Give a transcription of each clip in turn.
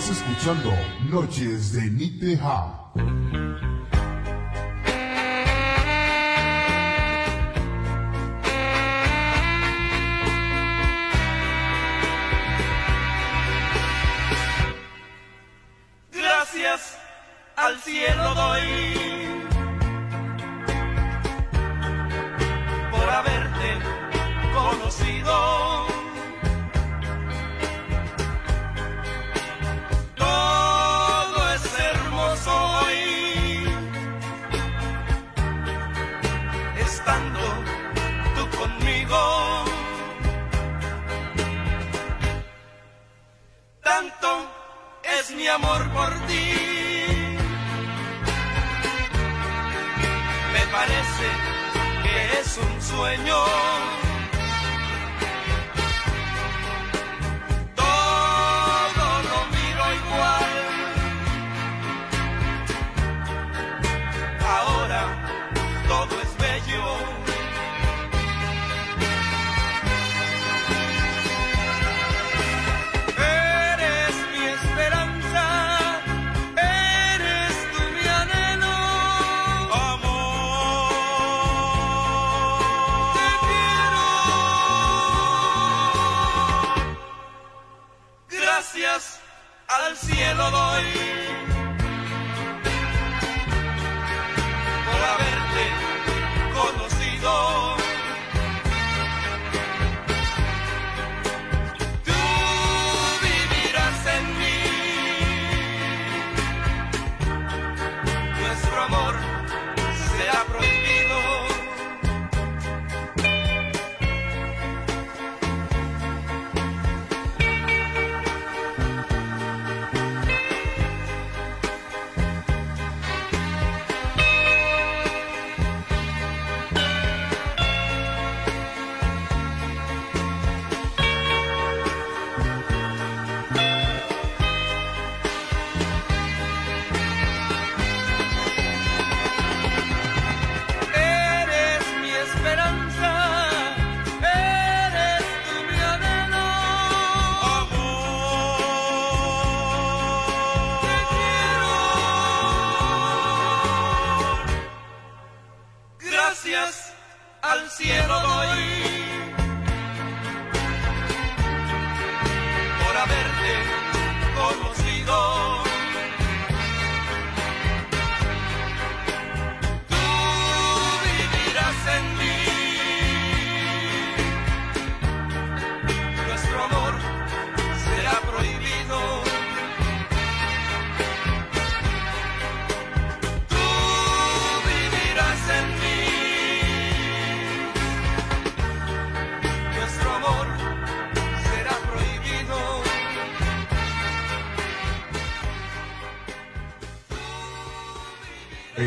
Estás escuchando Noches de. Gracias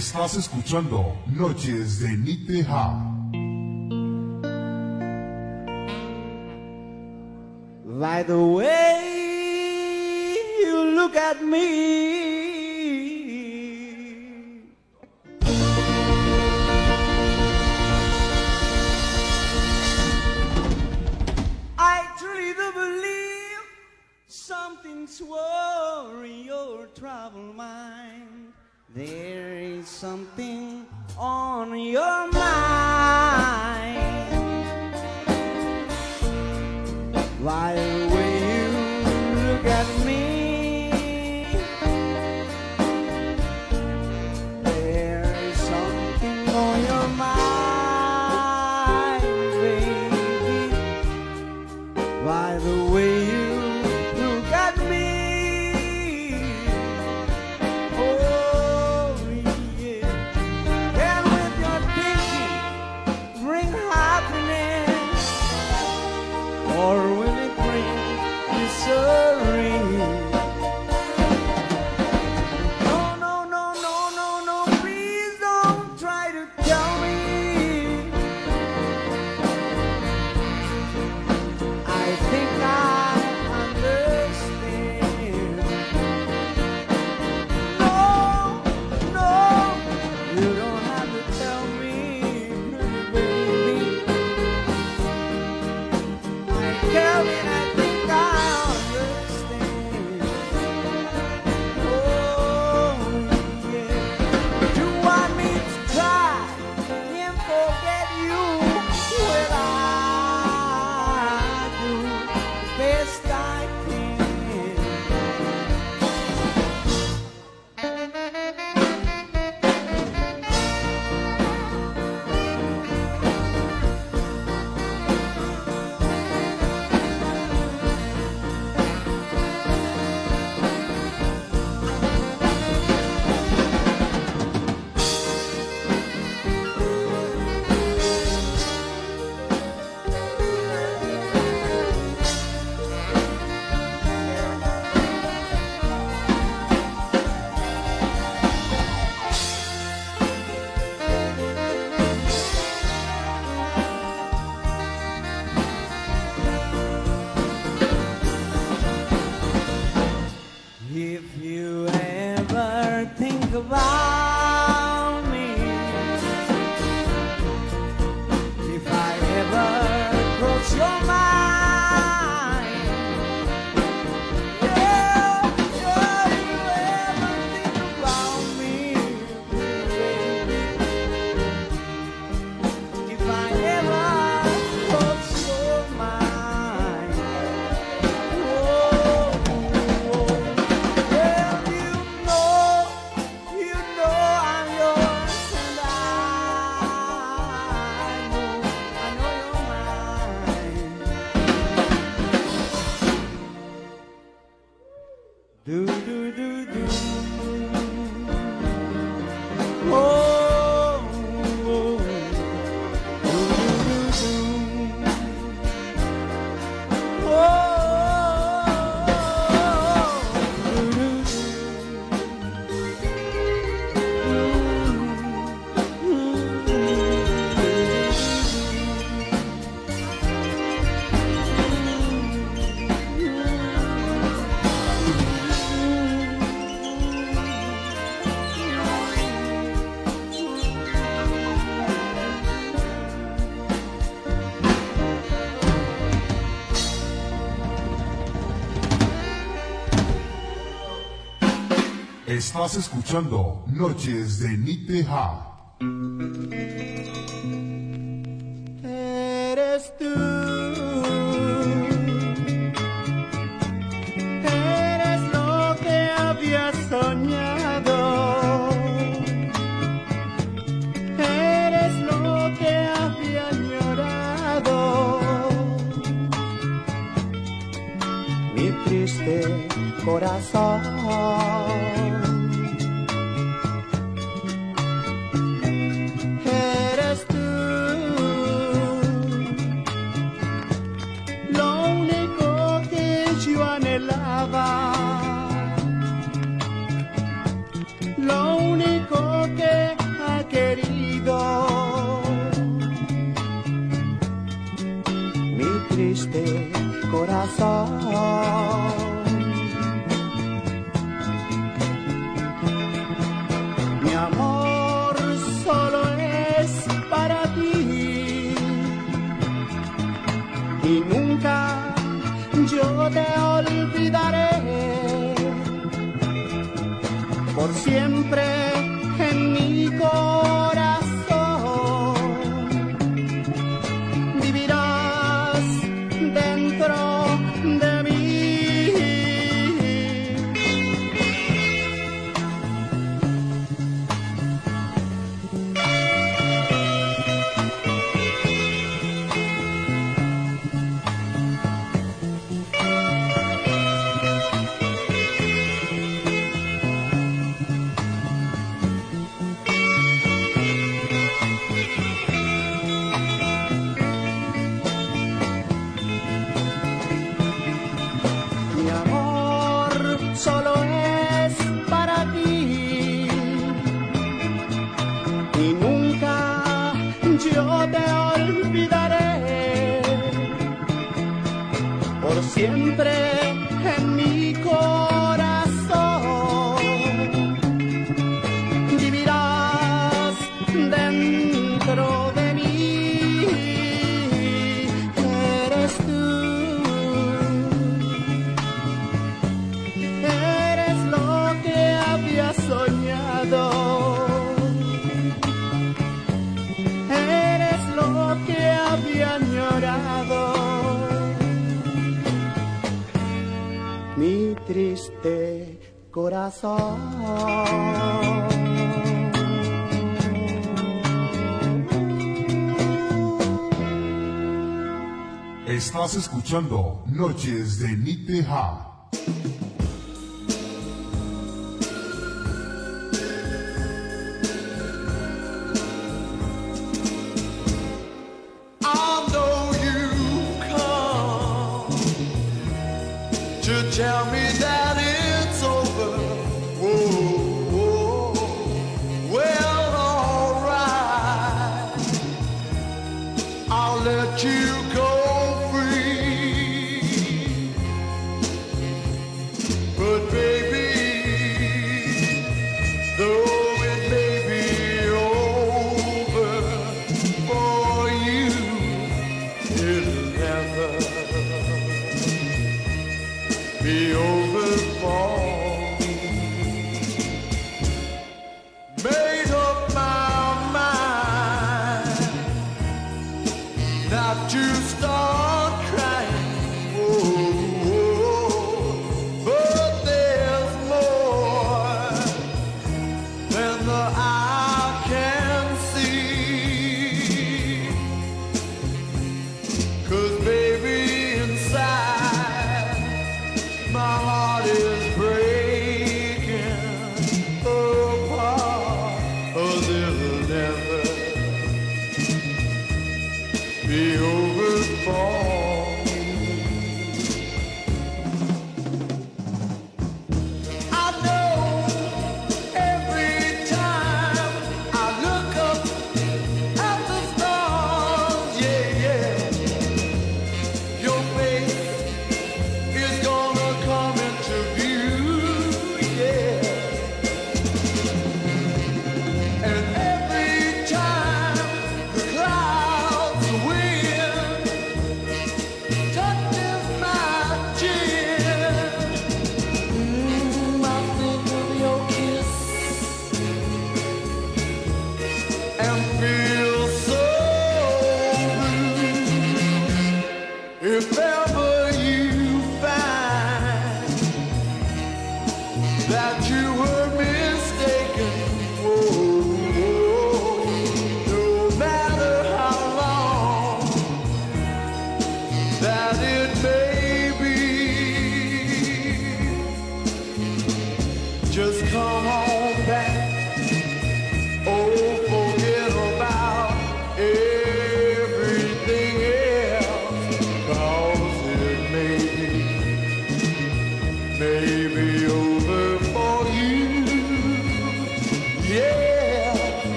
Estás escuchando Noches de Niteja. By the way. Estás escuchando Noches de Niteja. Eres tú. Estás escuchando Noches de Niteja.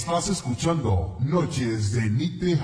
Estás escuchando Noches de Nite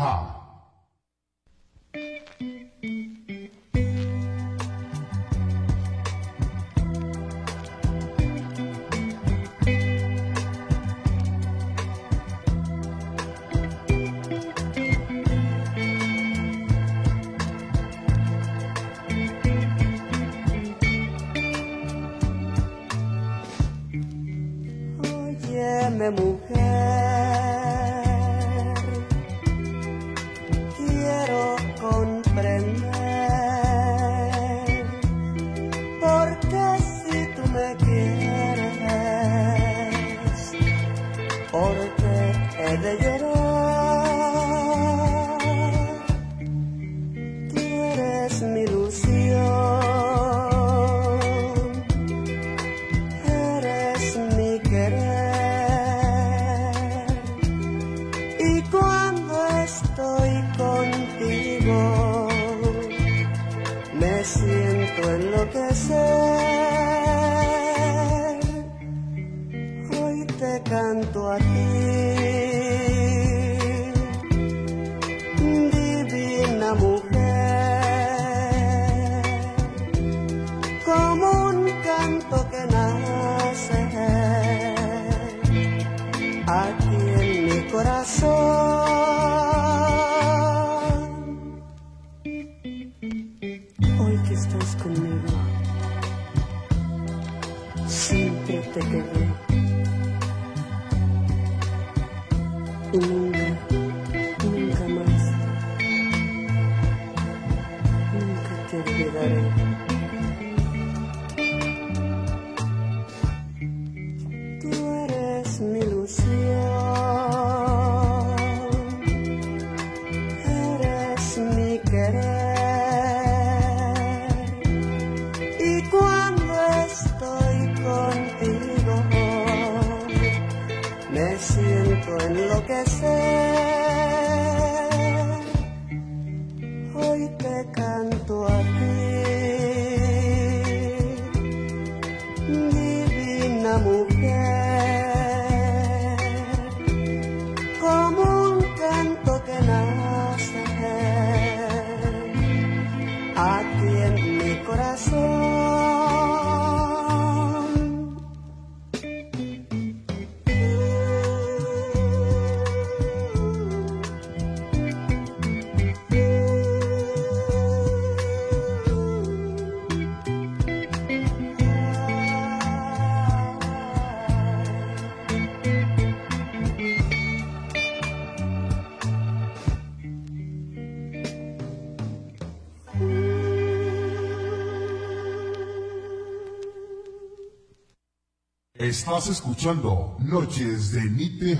Estás escuchando Noches de Nite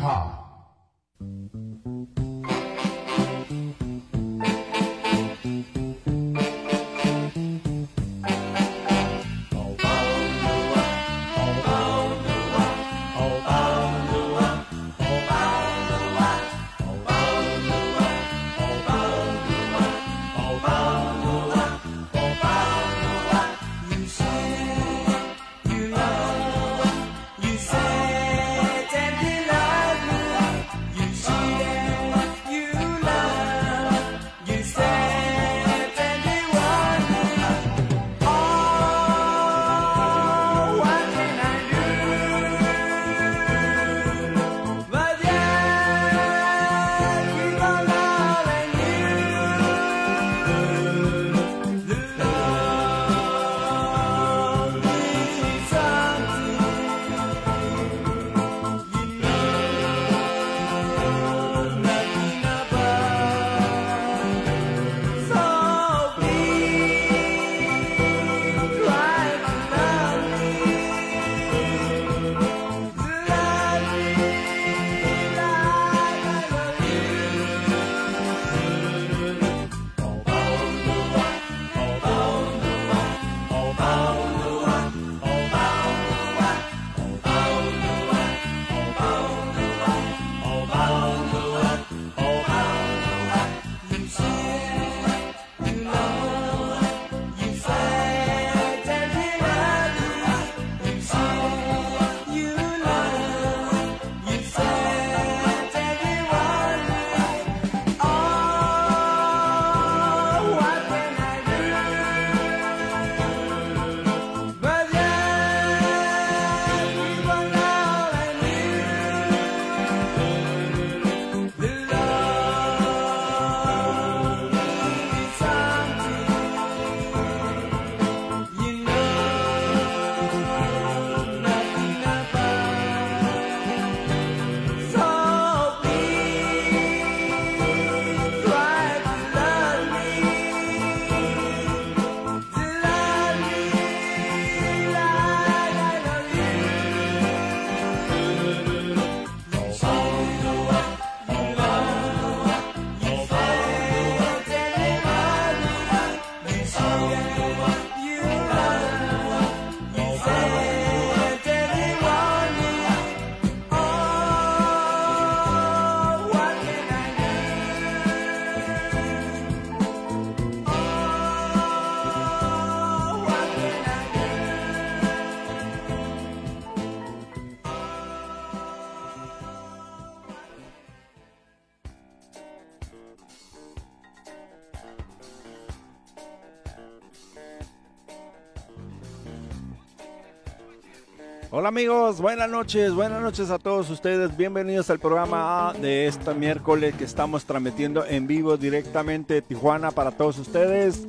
Amigos, buenas noches, buenas noches a todos ustedes. Bienvenidos al programa de este miércoles que estamos transmitiendo en vivo directamente Tijuana para todos ustedes.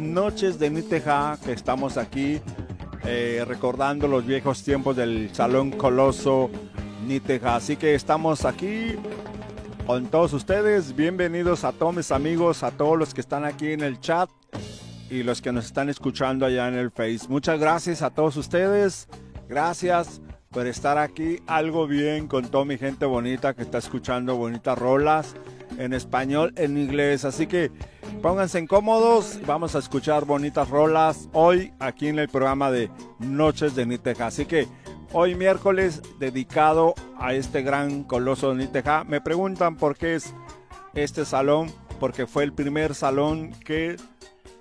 Noches de Niteja, que estamos aquí eh, recordando los viejos tiempos del Salón Coloso Niteja. Así que estamos aquí con todos ustedes. Bienvenidos a todos mis amigos, a todos los que están aquí en el chat y los que nos están escuchando allá en el Face. Muchas gracias a todos ustedes. Gracias por estar aquí. Algo bien con toda mi gente bonita que está escuchando bonitas rolas en español, en inglés. Así que pónganse cómodos. Vamos a escuchar bonitas rolas hoy aquí en el programa de Noches de Niteja. Así que hoy miércoles dedicado a este gran coloso de Niteja. Me preguntan por qué es este salón. Porque fue el primer salón que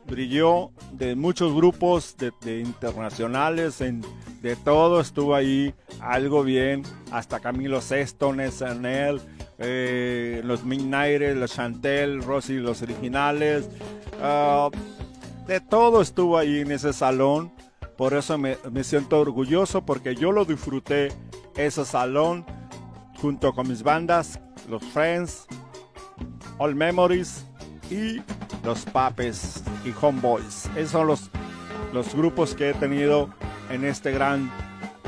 brilló de muchos grupos de, de internacionales, en, de todo estuvo ahí, algo bien, hasta Camilo Sesto, SNL, eh, los Midnighters, los Chantel, Rosy, los originales, uh, de todo estuvo ahí en ese salón, por eso me, me siento orgulloso porque yo lo disfruté, ese salón, junto con mis bandas, los Friends, All Memories y los Papes y Homeboys. Esos son los, los grupos que he tenido en este gran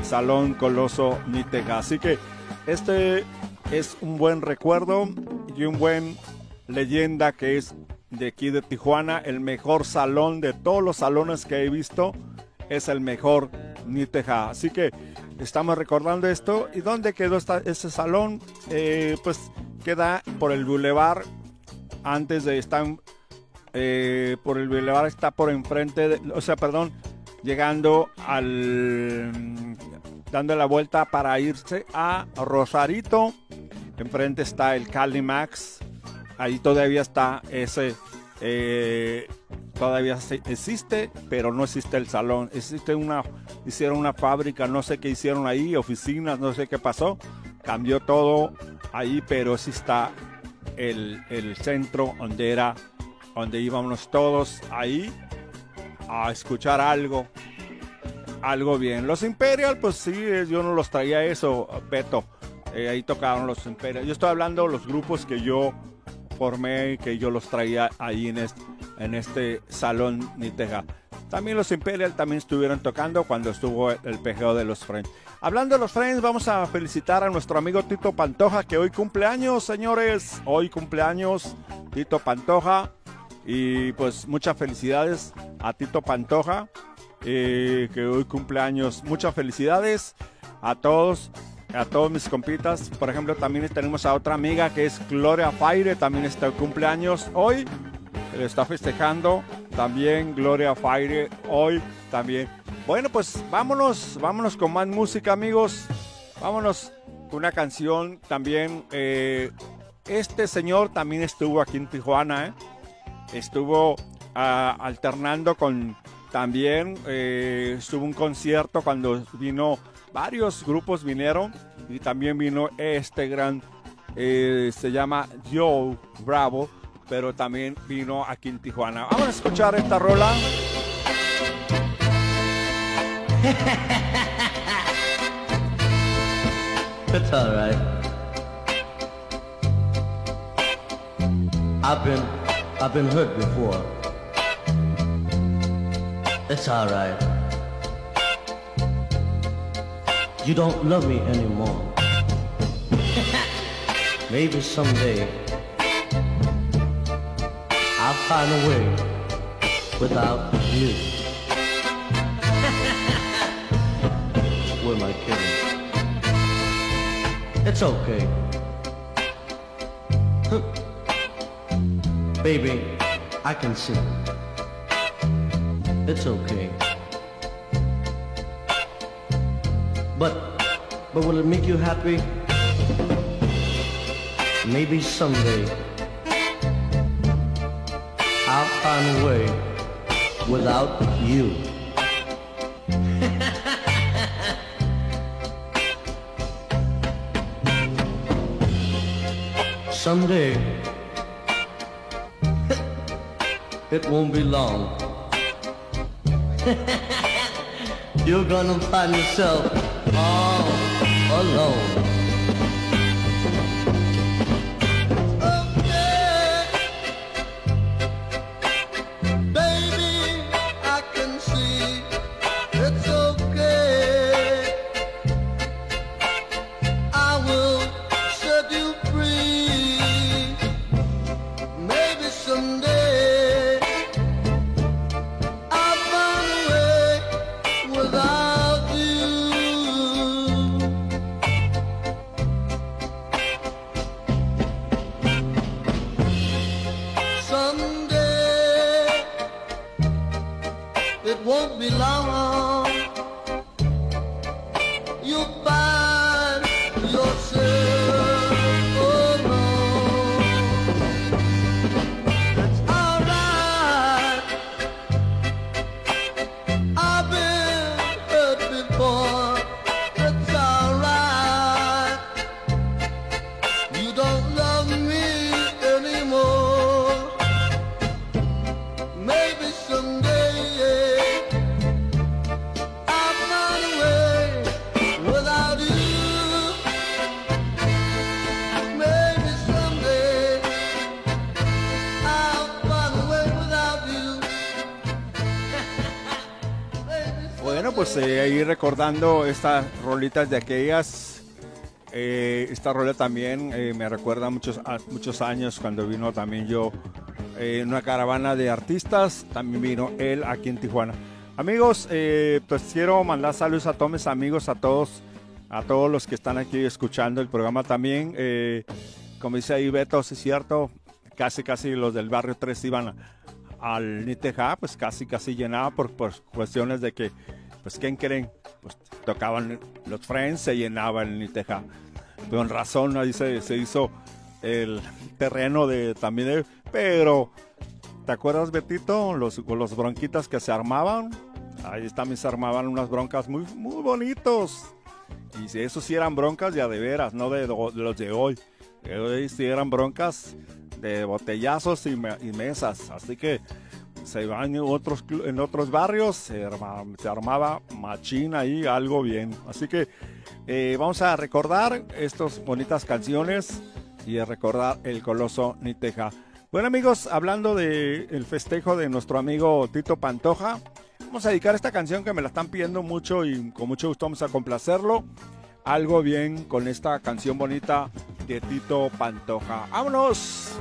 salón coloso Niteja. Así que este es un buen recuerdo y un buen leyenda que es de aquí de Tijuana. El mejor salón de todos los salones que he visto es el mejor Niteja. Así que estamos recordando esto. ¿Y dónde quedó esta, este salón? Eh, pues queda por el Boulevard. Antes de estar eh, por el Boulevard está por enfrente, de, o sea, perdón, llegando al dando la vuelta para irse a Rosarito. Enfrente está el Cali Max. Ahí todavía está ese. eh, todavía existe, pero no existe el salón. Existe una. Hicieron una fábrica, no sé qué hicieron ahí, oficinas, no sé qué pasó. Cambió todo ahí, pero sí está el, el centro donde era. Donde íbamos todos ahí a escuchar algo algo bien. Los Imperial, pues sí, eh, yo no los traía eso, Beto. Eh, ahí tocaron los Imperial. Yo estoy hablando de los grupos que yo formé, que yo los traía ahí en este, en este salón Niteja. También los Imperial también estuvieron tocando cuando estuvo el pejeo de los Friends. Hablando de los Friends, vamos a felicitar a nuestro amigo Tito Pantoja, que hoy cumpleaños, señores. Hoy cumpleaños Tito Pantoja. Y pues muchas felicidades a Tito Pantoja, eh, que hoy cumpleaños. Muchas felicidades a todos, a todos mis compitas. Por ejemplo, también tenemos a otra amiga que es Gloria Faire, también está cumpleaños hoy. Le está festejando también Gloria Faire hoy también. Bueno, pues vámonos, vámonos con más música, amigos. Vámonos con una canción también. eh, este señor también estuvo aquí en Tijuana, ¿eh? Estuvo ah, alternando con también eh, estuvo un concierto cuando vino varios grupos vinieron y también vino este gran eh, se llama Joe Bravo pero también vino aquí en Tijuana. Vamos a escuchar esta rola I've been hurt before. It's all right. You don't love me anymore. Maybe someday I'll find a way without you. Who am I kidding? It's okay. Baby, I can sing. It's okay. But, but will it make you happy? Maybe someday I'll find a way without you. Someday it won't be long. You're gonna find yourself all alone. belong. Recordando estas rolitas de aquellas. eh, esta rola también eh, me recuerda muchos, a muchos años cuando vino también yo eh, en una caravana de artistas. También vino él aquí en Tijuana. Amigos, pues quiero mandar saludos a todos mis amigos, a todos, a todos los que están aquí escuchando el programa también. como dice ahí Beto, sí es cierto, casi casi los del barrio 3 iban al Niteja, pues casi casi llenaba por, por cuestiones de que, pues ¿quién creen? Pues tocaban los Friends, se llenaba el Niteja. Con razón, ahí se, se hizo el terreno de también, pero ¿te acuerdas Betito? Los, los bronquitas que se armaban, ahí también se armaban unas broncas muy, muy bonitos. Y si esos sí eran broncas ya de veras, no de, lo- de los de hoy. Hoy sí eran broncas de botellazos y, y mesas. Así que se iban en otros, en otros barrios, se, se armaba machín ahí, algo bien. Así que eh, vamos a recordar estas bonitas canciones y a recordar el Coloso Niteja. Bueno amigos, hablando del festejo de nuestro amigo Tito Pantoja, vamos a dedicar esta canción que me la están pidiendo mucho y con mucho gusto vamos a complacerlo. Algo bien con esta canción bonita de Tito Pantoja. ¡Vámonos!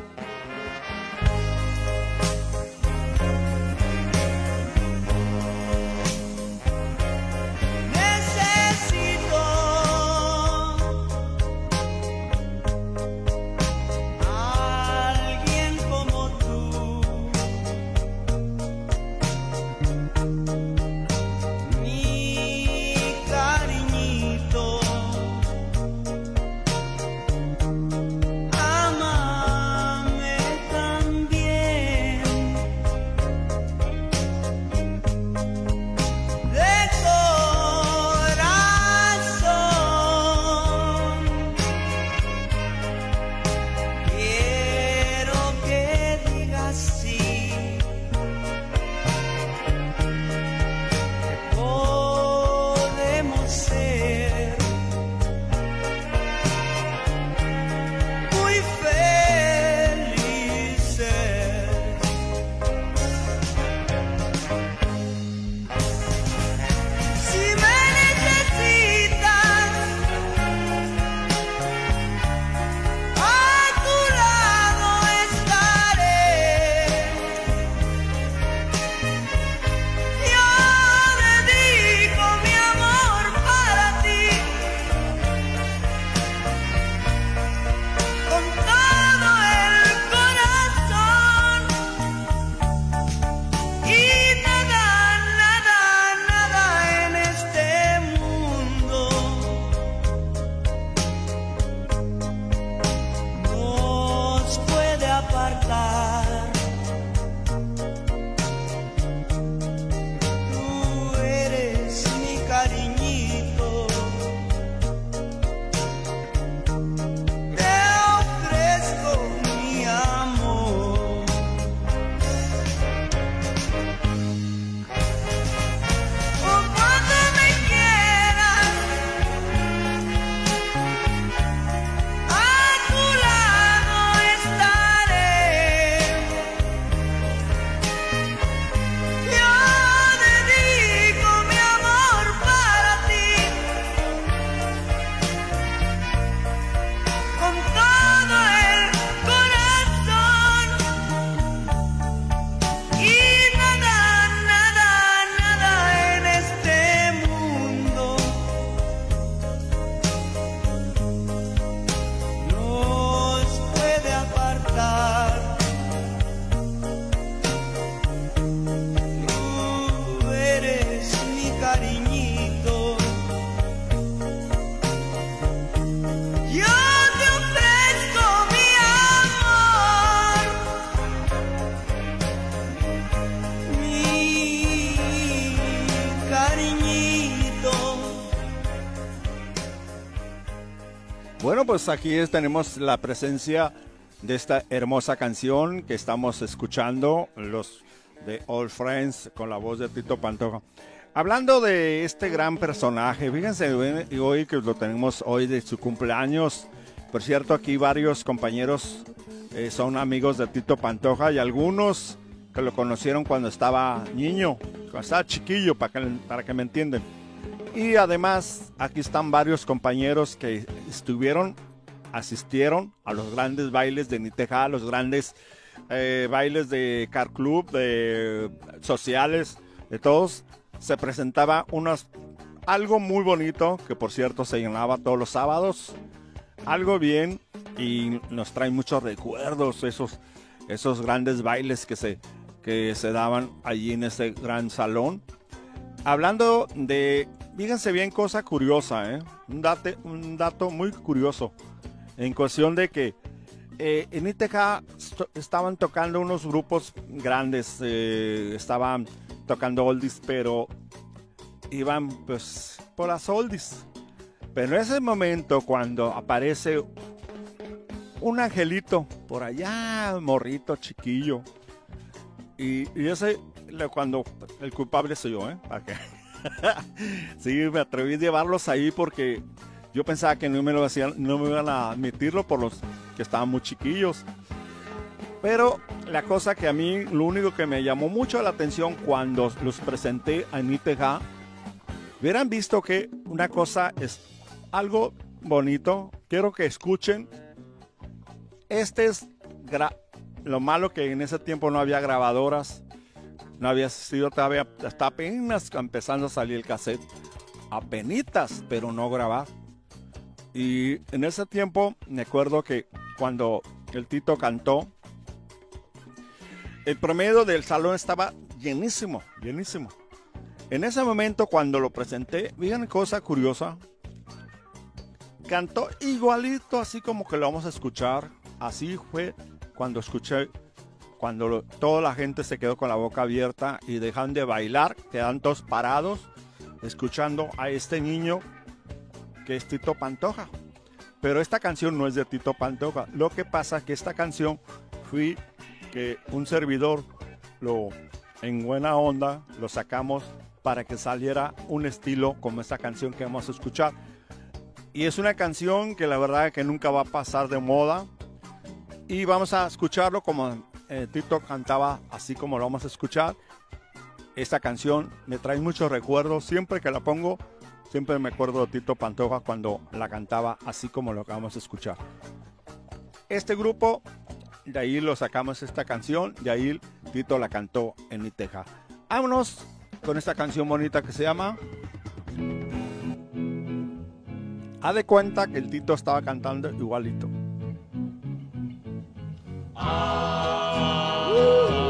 Aquí tenemos la presencia de esta hermosa canción que estamos escuchando, los de All Friends, con la voz de Tito Pantoja. Hablando de este gran personaje, fíjense hoy que lo tenemos hoy de su cumpleaños. Por cierto, aquí varios compañeros eh, son amigos de Tito Pantoja y algunos que lo conocieron cuando estaba niño, cuando estaba chiquillo, para que, para que me entiendan. Y además, aquí están varios compañeros que estuvieron, asistieron a los grandes bailes de Niteja, los grandes eh, bailes de Car Club, de sociales, de todos. Se presentaba unos, algo muy bonito, que por cierto se llenaba todos los sábados. Algo bien y nos trae muchos recuerdos esos, esos grandes bailes que se, que se daban allí en ese gran salón. Hablando de, fíjense bien, cosa curiosa, ¿eh? un, date- un dato muy curioso, en cuestión de que eh, en esto- estaban tocando unos grupos grandes, eh, estaban tocando oldies, pero iban pues por las oldies. Pero en ese momento cuando aparece un angelito por allá, morrito, chiquillo, y, y ese, cuando el culpable soy yo, ¿eh? Sí, me atreví a llevarlos ahí porque yo pensaba que no me lo hacían, no me iban a admitirlo por los que estaban muy chiquillos. Pero la cosa que a mí, lo único que me llamó mucho la atención cuando los presenté a Niteja, hubieran visto que una cosa es algo bonito. Quiero que escuchen. Este es lo malo que en ese tiempo no había grabadoras. No había sido todavía, hasta apenas empezando a salir el cassette. Apenitas, pero no grabar. Y en ese tiempo me acuerdo que cuando el Tito cantó, el promedio del salón estaba llenísimo, llenísimo. En ese momento cuando lo presenté, miren cosa curiosa, cantó igualito así como que lo vamos a escuchar. Así fue cuando escuché, cuando toda la gente se quedó con la boca abierta y dejan de bailar, quedan todos parados, escuchando a este niño que es Tito Pantoja. Pero esta canción no es de Tito Pantoja. Lo que pasa es que esta canción fui que un servidor lo en buena onda lo sacamos para que saliera un estilo como esta canción que vamos a escuchar. Y es una canción que la verdad que nunca va a pasar de moda. Y vamos a escucharlo como eh, Tito cantaba, así como lo vamos a escuchar. Esta canción me trae muchos recuerdos. Siempre que la pongo, siempre me acuerdo de Tito Pantoja cuando la cantaba, así como lo acabamos de escuchar. Este grupo, de ahí lo sacamos esta canción, de ahí Tito la cantó en Iteja. Vámonos con esta canción bonita que se llama. Haz de cuenta que el Tito estaba cantando igualito. I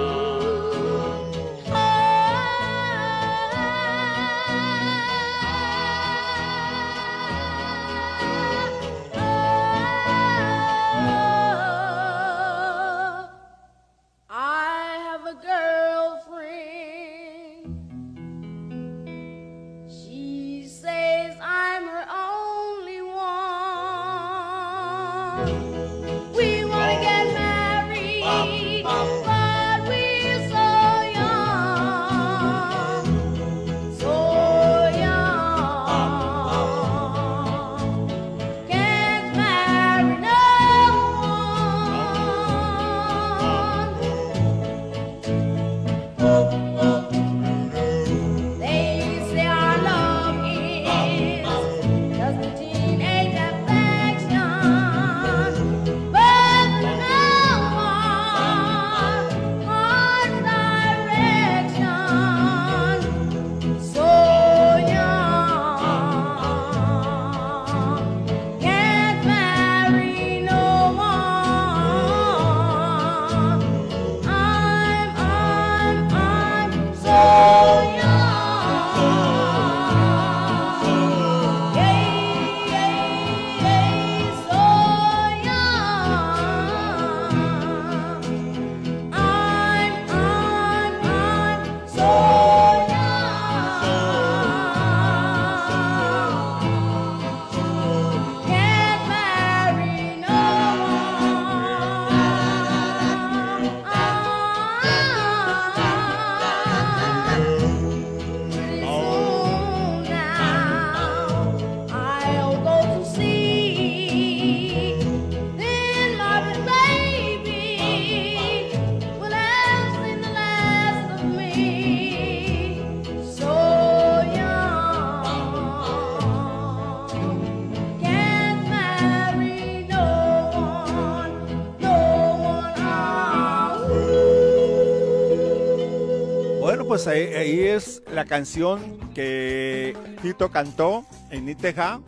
pues ahí, es la canción que Tito cantó en Niteja.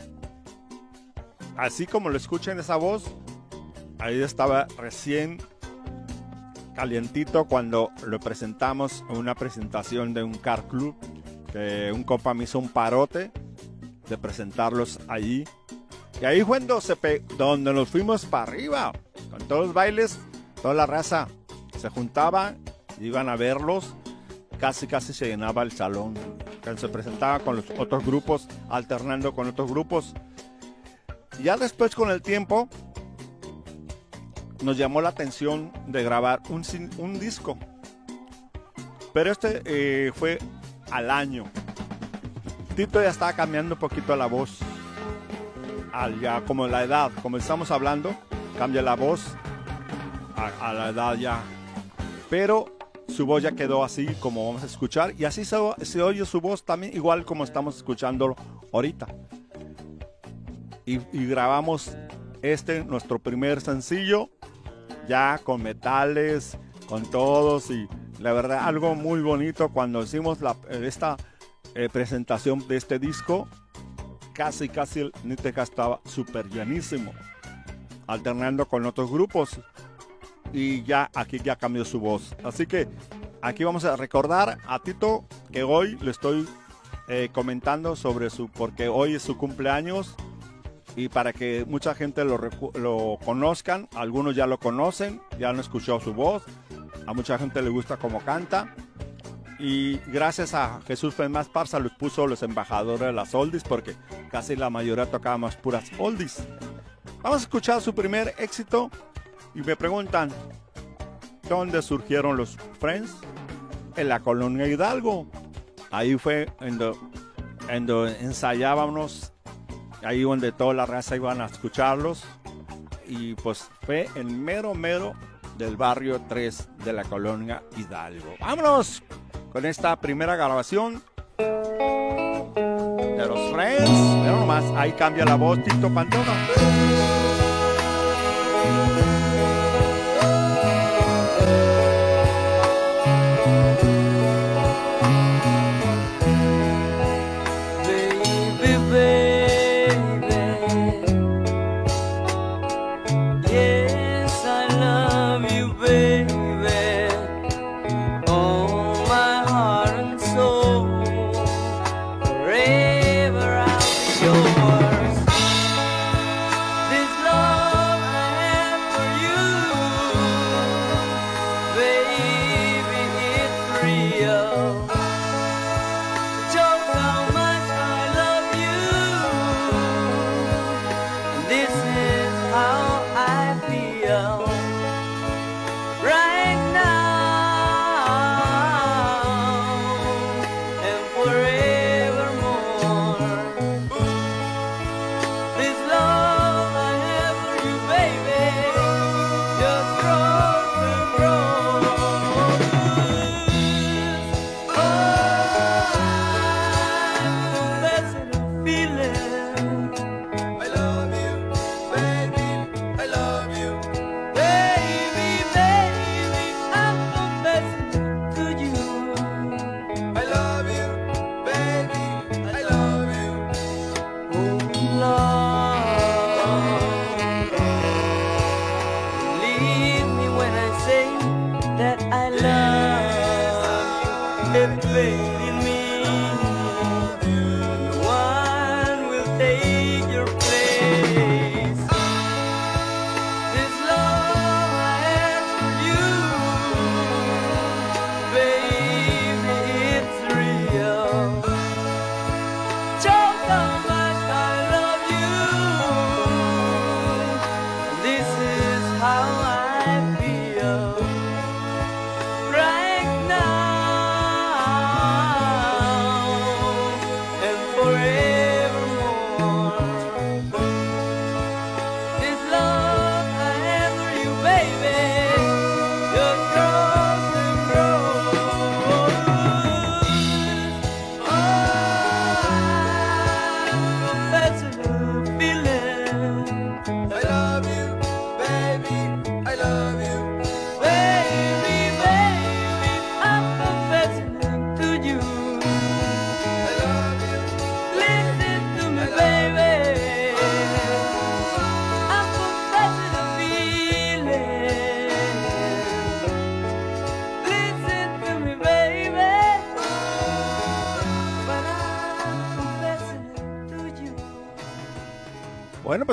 Así como lo escuchan esa voz, ahí estaba recién calientito cuando lo presentamos en una presentación de un car club. Que un compa me hizo un parote de presentarlos allí. Y ahí fue donde, se donde nos fuimos para arriba. Con todos los bailes, toda la raza se juntaba, iban a verlos. Casi, casi se llenaba el salón. Se presentaba con los otros grupos, alternando con otros grupos. Ya después, con el tiempo, nos llamó la atención de grabar un, un disco. Pero este eh, fue al año. Tito ya estaba cambiando un poquito la voz. Al ya, como la edad, como estamos hablando, cambia la voz a la edad ya. Pero su voz ya quedó así como vamos a escuchar. Y así se, oye su voz también, igual como estamos escuchándolo ahorita. Y, grabamos este, nuestro primer sencillo, ya con metales, con todos y la verdad algo muy bonito cuando hicimos la, esta eh, presentación de este disco, casi casi el Niteja estaba súper llenísimo, alternando con otros grupos y ya aquí ya cambió su voz. Así que aquí vamos a recordar a Tito que hoy le estoy eh, comentando sobre su, porque hoy es su cumpleaños y para que mucha gente lo, lo conozcan, algunos ya lo conocen, ya han escuchado su voz, a mucha gente le gusta cómo canta. Y gracias a Jesús Femás Parza los puso los embajadores de las oldies porque casi la mayoría tocábamos puras oldies. Vamos a escuchar su primer éxito y me preguntan, ¿dónde surgieron los Friends? En la colonia Hidalgo. Ahí fue donde, en donde ensayábamos, ahí donde toda la raza iban a escucharlos. Y pues fue en mero mero del barrio 3 de la colonia Hidalgo. Vámonos con esta primera grabación de los Friends. Mira nomás, ahí cambia la voz Tito Pantona.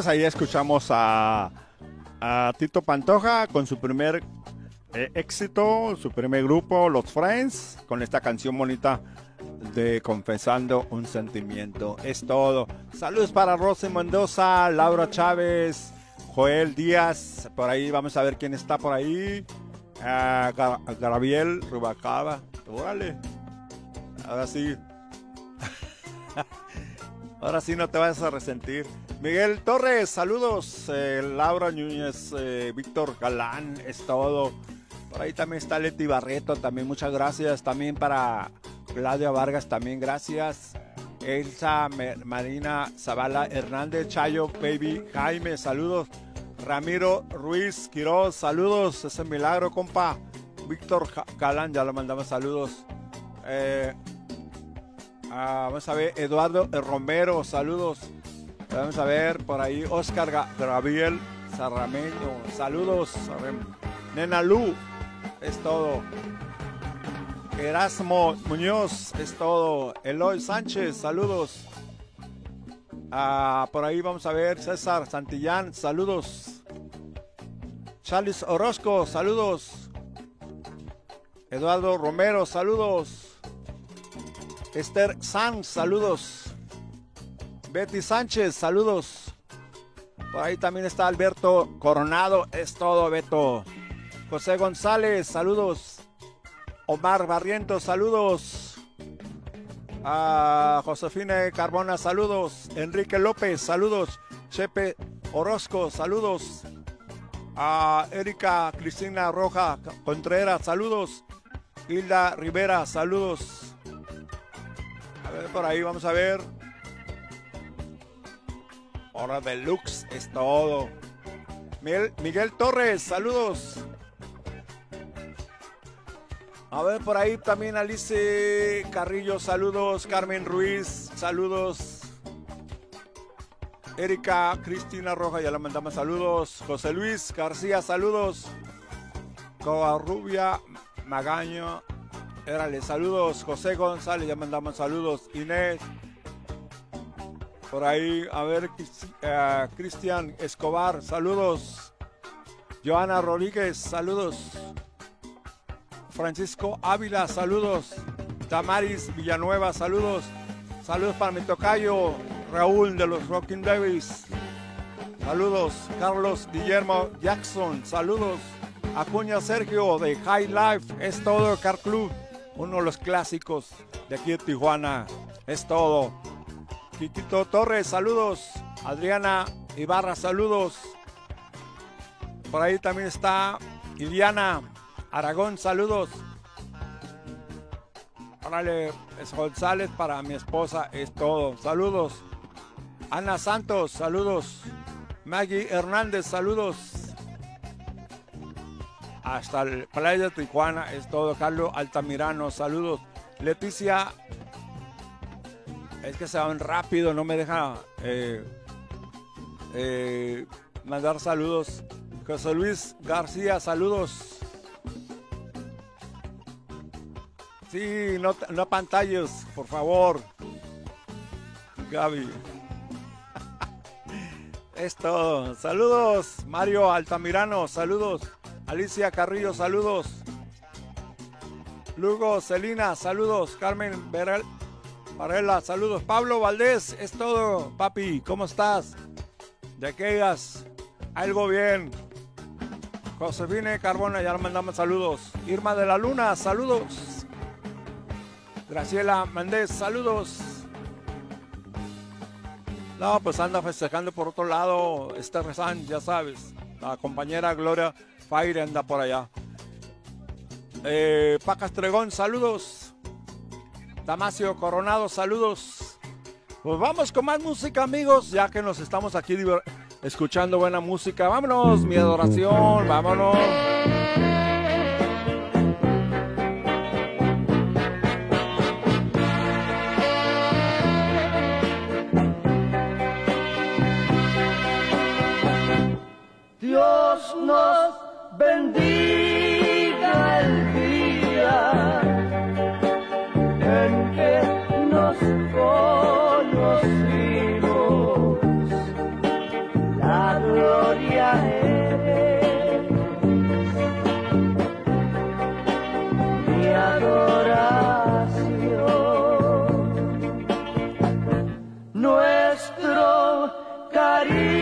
Ahí escuchamos a, Tito Pantoja con su primer eh, éxito, su primer grupo, Los Friends, con esta canción bonita de Confesando un Sentimiento. Es todo. Saludos para Rosy Mendoza, Laura Chávez, Joel Díaz. Por ahí vamos a ver quién está por ahí. Ah, Ga- Gabriel Rubacaba. Órale. Ahora sí. Ahora sí no te vas a resentir. Miguel Torres, saludos. Eh, Laura Núñez, eh, Víctor Galán, es todo. Por ahí también está Leti Barreto, también muchas gracias. También para Claudia Vargas, también gracias. Elsa Marina Zavala Hernández, Chayo, Baby, Jaime, saludos. Ramiro Ruiz Quiroz, saludos. Ese milagro, compa. Víctor Galán, ya le mandamos saludos. Eh, Ah, vamos a ver, Eduardo Romero, saludos. Vamos a ver por ahí, Oscar Ga- Gabriel Sarrameño, saludos. Nena Lu, es todo. Erasmo Muñoz, es todo. Eloy Sánchez, saludos. Ah, por ahí vamos a ver, César Santillán, saludos. Charles Orozco, saludos. Eduardo Romero, saludos. Esther Sanz, saludos. Betty Sánchez, saludos. Por ahí también está Alberto Coronado, es todo, Beto. José González, saludos. Omar Barrientos, saludos. A Josefina Carbona, saludos. Enrique López, saludos. Chepe Orozco, saludos. A Erika Cristina Roja Contreras, saludos. Hilda Rivera, saludos. Por ahí vamos a ver. Hora deluxe es todo. Miguel, Torres, saludos. A ver, por ahí también Alice Carrillo, saludos. Carmen Ruiz, saludos. Erika Cristina Roja, ya le mandamos saludos. José Luis García, saludos. Covarrubia Magaño, Érale, saludos. José González, ya mandamos saludos. Inés. Por ahí, a ver, eh, Cristian Escobar, saludos. Joana Rodríguez, saludos. Francisco Ávila, saludos. Tamaris Villanueva, saludos. Saludos para mi tocayo, Raúl de los Rocking Davis. Saludos. Carlos Guillermo Jackson, saludos. Acuña Sergio de High Life, es todo, Car Club. Uno de los clásicos de aquí de Tijuana, es todo. Quiquito Torres, saludos. Adriana Ibarra, saludos. Por ahí también está Iliana Aragón, saludos. Órale, es González para mi esposa, es todo. Saludos. Ana Santos, saludos. Maggie Hernández, saludos. Hasta el Playa Tijuana, es todo. Carlos Altamirano, saludos. Leticia, es que se van rápido, no me deja eh, eh, mandar saludos. José Luis García, saludos. Sí, no, no pantallas, por favor. Gaby. Es todo. Saludos, Mario Altamirano, saludos. Alicia Carrillo, saludos. Lugo Celina, saludos. Carmen Beral, Varela, saludos. Pablo Valdés, es todo, papi, ¿cómo estás? De aquellas, algo bien. Josefine Carbona, ya le mandamos saludos. Irma de la Luna, saludos. Graciela Méndez, saludos. No, pues anda festejando por otro lado. Este Rezán, ya sabes. La compañera Gloria Fire anda por allá. Eh, Pacas Tregón, saludos. Damasio Coronado, saludos. Pues vamos con más música, amigos, ya que nos estamos aquí escuchando buena música. Vámonos, mi adoración, vámonos. nuestro cariño.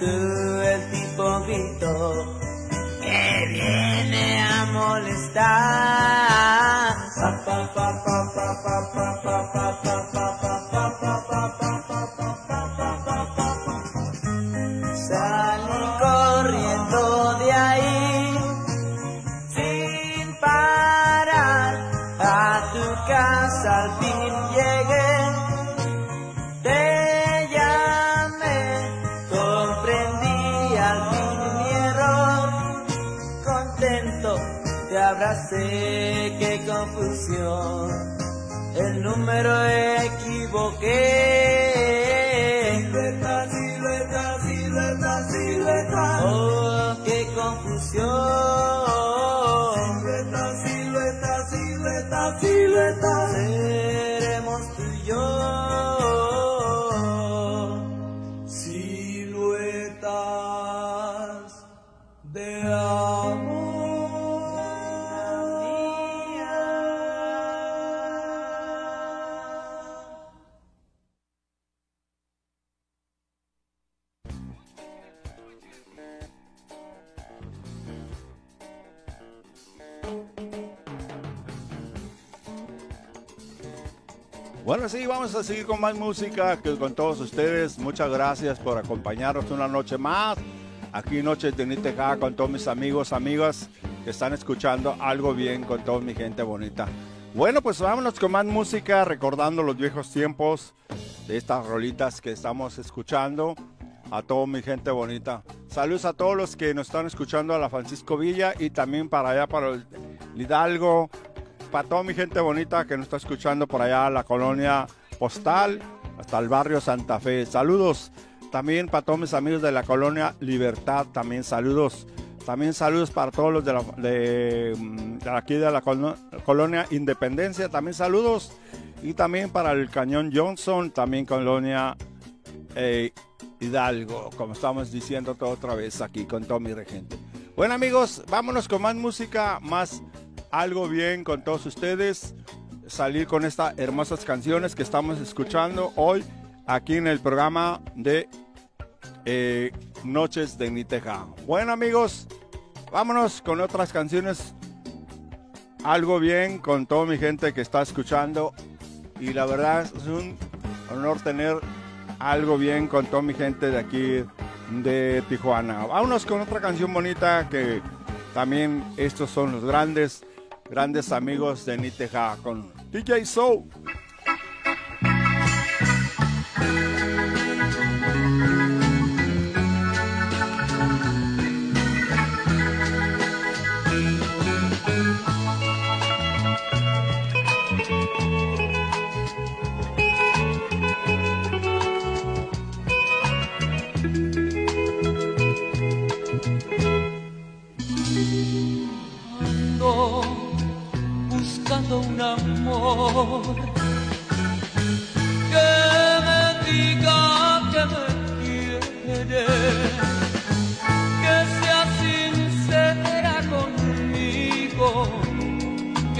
do. número equivoqué. seguir con más música que con todos ustedes. Muchas gracias por acompañarnos una noche más. Aquí noche de Niteja con todos mis amigos, amigas que están escuchando algo bien con toda mi gente bonita. Bueno, pues vámonos con más música, recordando los viejos tiempos de estas rolitas que estamos escuchando. A toda mi gente bonita. Saludos a todos los que nos están escuchando a la Francisco Villa y también para allá, para el Hidalgo, para toda mi gente bonita que nos está escuchando por allá, la colonia Postal hasta el barrio Santa Fe. Saludos también para todos mis amigos de la colonia Libertad, también saludos. También saludos para todos los de, la, mm, aquí de la colonia Independencia, también saludos. Y también para el Cañón Johnson, también colonia eh, Hidalgo, como estamos diciendo toda otra vez aquí con todo mi regente. Bueno amigos, vámonos con más música, más algo bien con todos ustedes. Salir con estas hermosas canciones que estamos escuchando hoy aquí en el programa de eh, Noches de Niteja. Bueno amigos, vámonos con otras canciones. Algo bien con toda mi gente que está escuchando. Y la verdad es un honor tener algo bien con toda mi gente de aquí de Tijuana. Vámonos con otra canción bonita que también estos son los grandes, grandes amigos de Niteja con DJ Soul.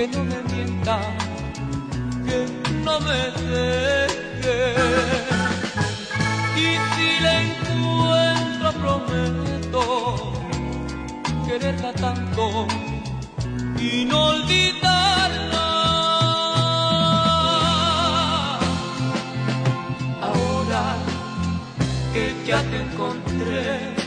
Que no me mienta, que no me deje. Y si la encuentro prometo quererla tanto y no olvidarla. Ahora que ya te encontré,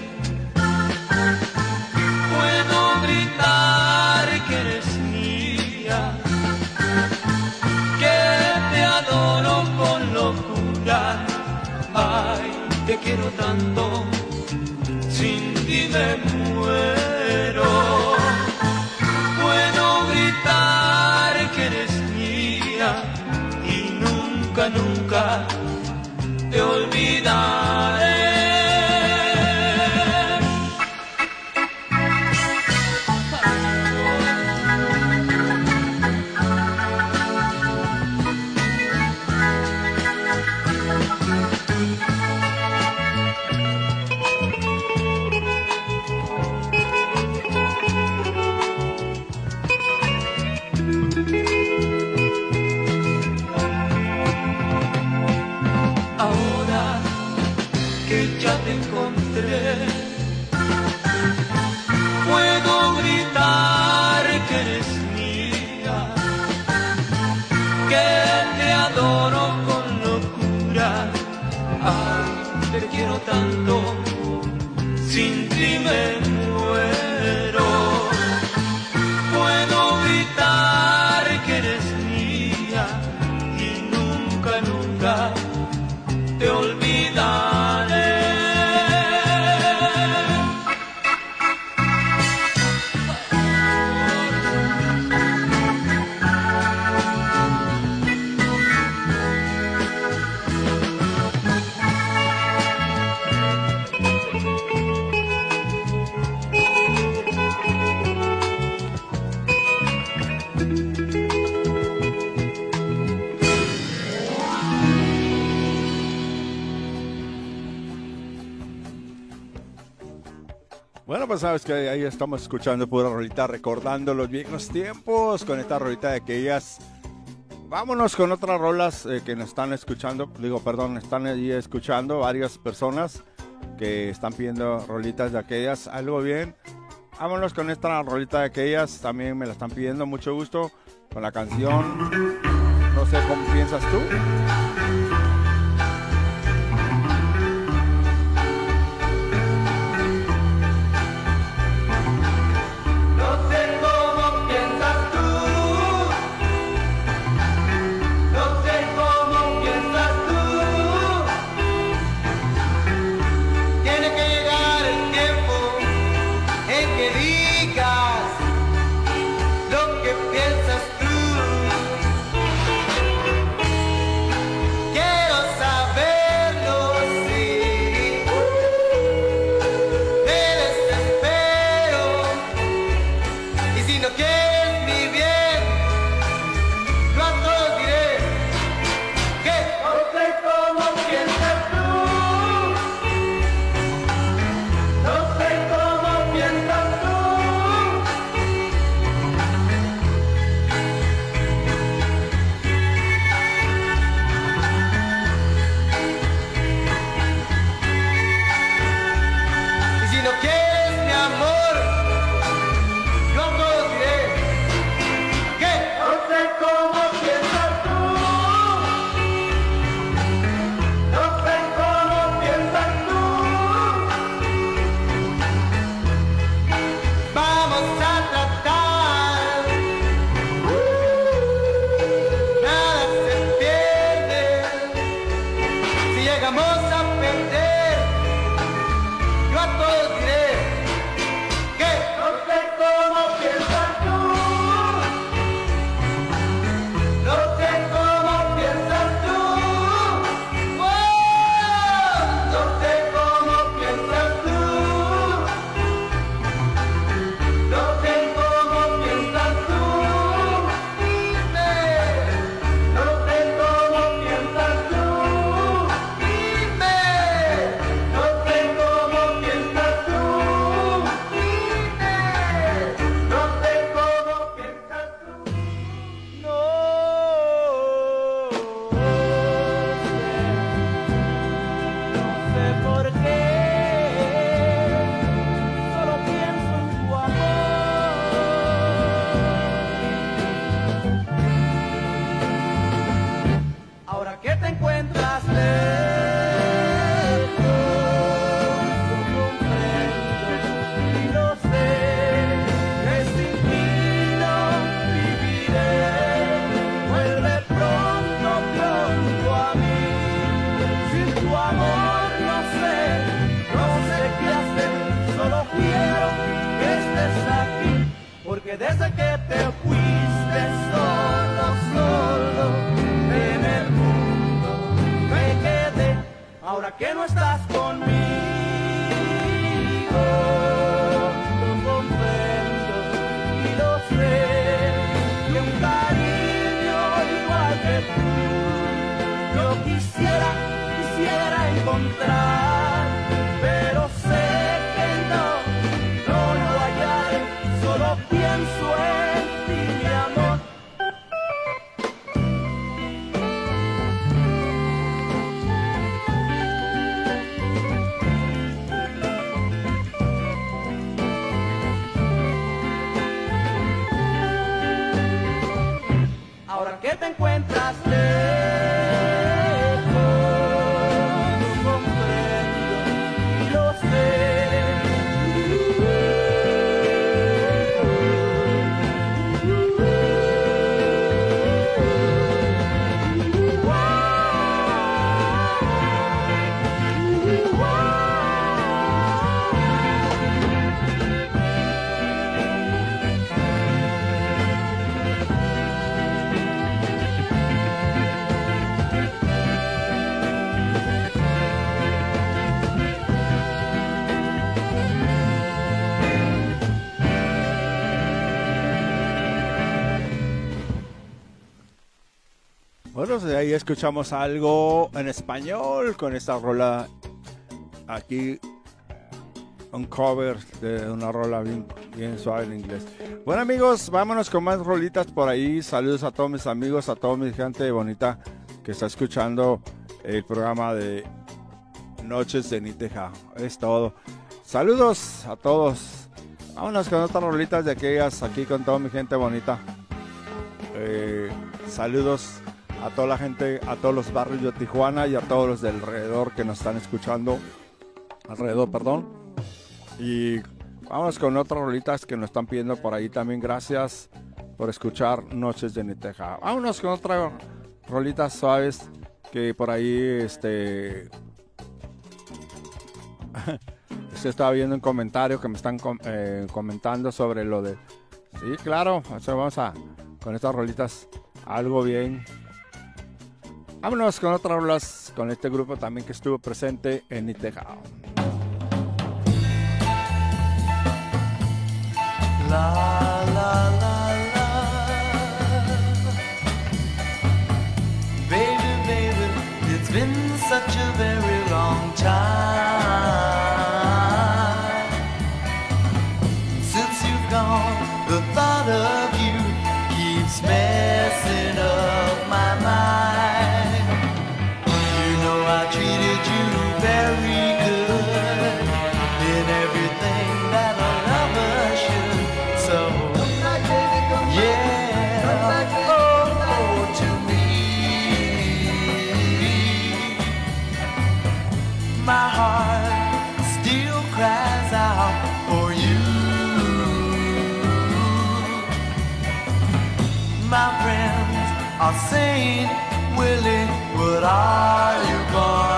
pues sabes que ahí estamos escuchando pura rolita, recordando los viejos tiempos con esta rolita de aquellas. Vámonos con otras rolas eh, que nos están escuchando, digo, perdón, están ahí escuchando varias personas que están pidiendo rolitas de aquellas, algo bien. Vámonos con esta rolita de aquellas, también me la están pidiendo, mucho gusto con la canción. No sé cómo piensas tú. Bueno, de ahí escuchamos algo en español con esta rola aquí. Un cover de una rola bien, bien suave en inglés. Bueno amigos, vámonos con más rolitas por ahí. Saludos a todos mis amigos, a toda mi gente bonita que está escuchando el programa de Noches de Niteja. Es todo. Saludos a todos. Vámonos con otras rolitas de aquellas aquí con toda mi gente bonita. Eh, saludos a toda la gente, a todos los barrios de Tijuana y a todos los del alrededor que nos están escuchando. Alrededor, perdón. Y vamos con otras rolitas que nos están pidiendo por ahí también. Gracias por escuchar Noches de Niteja. Vámonos con otras rolitas suaves que por ahí este estaba viendo un comentario que me están eh, comentando sobre lo de sí claro vamos a con estas rolitas algo bien vámonos con otras rolas con este grupo también que estuvo presente en Niteja La la la la. Baby, baby, it's been such a very long time saying, Willie, what are you going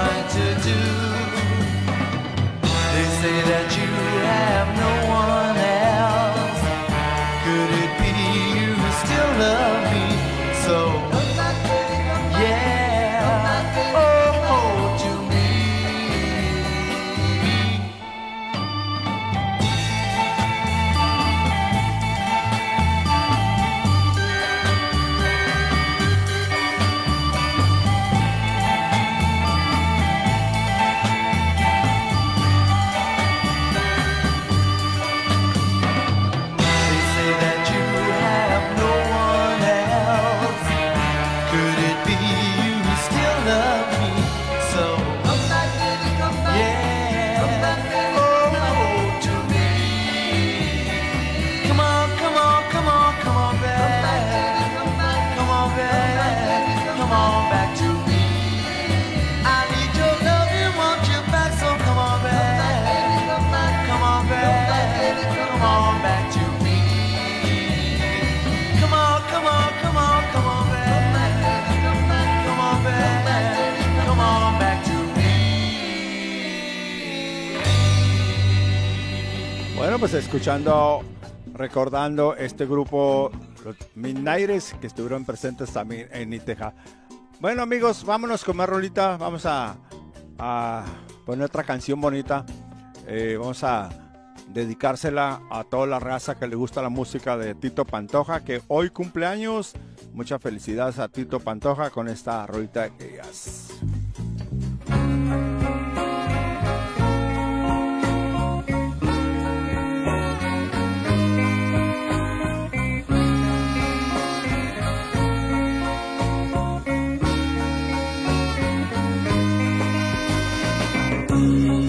Bueno, pues escuchando, recordando este grupo, los Midnighters, que estuvieron presentes también en Niteja. Bueno, amigos, vámonos con más rolita. Vamos a poner otra canción bonita. Eh, vamos a dedicársela a toda la raza que le gusta la música de Tito Pantoja, que hoy cumpleaños. Muchas felicidades a Tito Pantoja con esta rolita de aquellas. don't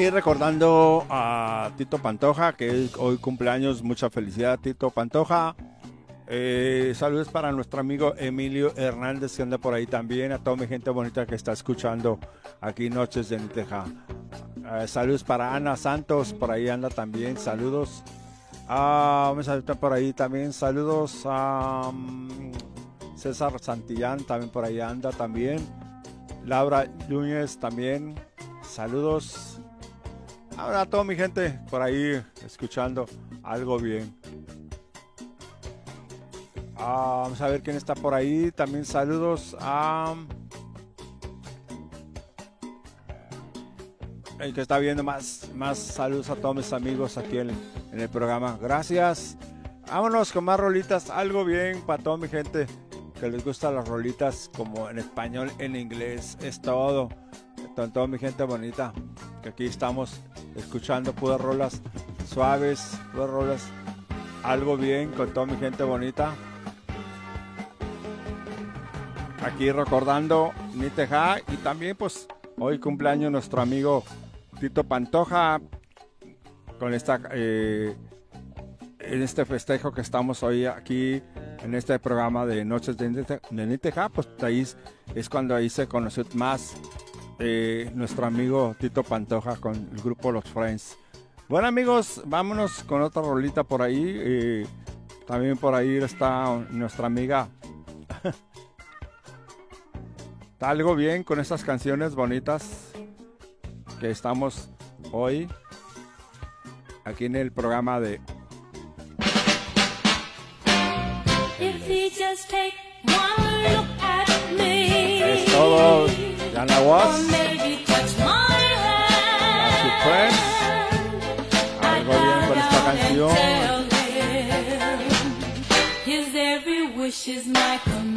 aquí recordando a Tito Pantoja, que hoy cumpleaños. Mucha felicidad, Tito Pantoja. Eh, saludos para nuestro amigo Emilio Hernández, que anda por ahí también. A toda mi gente bonita que está escuchando aquí Noches de Niteja. Eh, saludos para Ana Santos, por ahí anda también. Saludos. Ah, a ver por ahí también. Saludos a mm, César Santillán, también por ahí anda también. Laura Núñez también. Saludos. Ahora a toda mi gente por ahí escuchando algo bien. Ah, vamos a ver quién está por ahí. También saludos a el que está viendo más, más saludos a todos mis amigos aquí en, en el programa. Gracias. Vámonos con más rolitas. Algo bien para toda mi gente que les gustan las rolitas como en español, en inglés. Es todo. Con toda mi gente bonita. Que aquí estamos escuchando puras rolas suaves, puras rolas. Algo bien con toda mi gente bonita. Aquí recordando Niteja y también pues hoy cumpleaños nuestro amigo Tito Pantoja con esta eh, en este festejo que estamos hoy aquí en este programa de Noches de Nite- de Niteja, pues ahí es, es cuando ahí se conoció más eh, nuestro amigo Tito Pantoja con el grupo Los Friends. Bueno amigos, vámonos con otra rolita por ahí. eh, también por ahí está nuestra amiga Está algo bien con estas canciones bonitas que estamos hoy aquí en el programa de If he just take one look at me. Es todo, Or Was, like a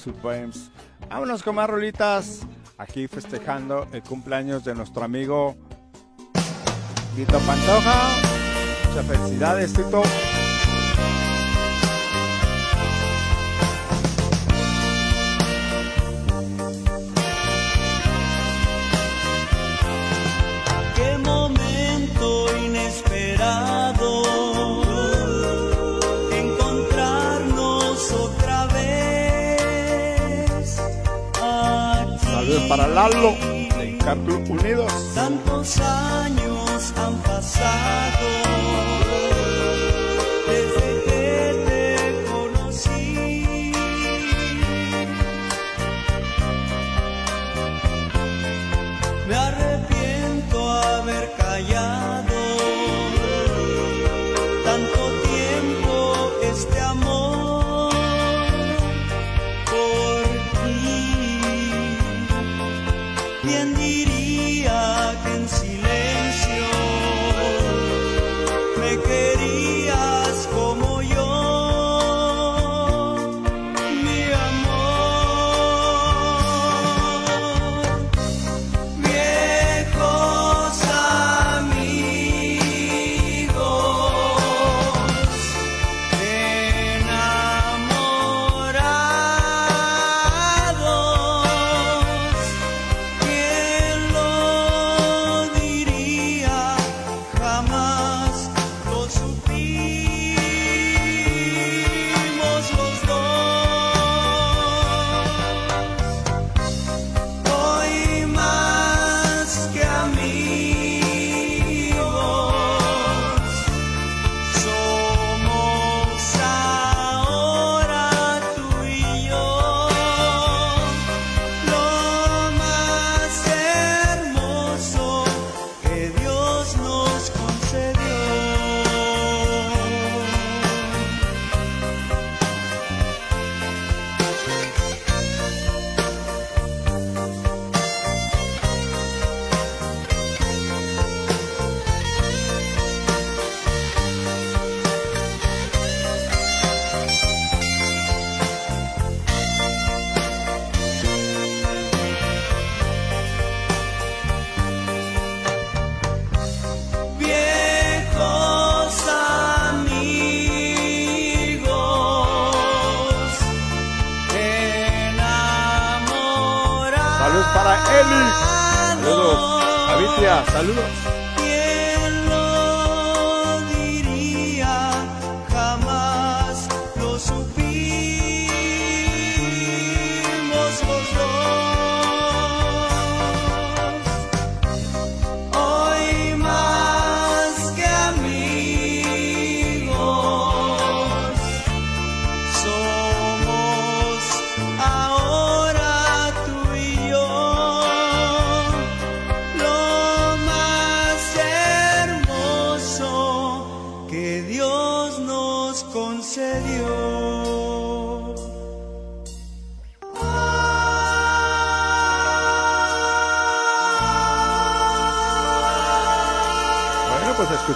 Supremes. Vámonos con más rolitas. Aquí festejando el cumpleaños de nuestro amigo Tito Pantoja. Muchas felicidades, Tito. Para Lalo de Cartoon Unidos.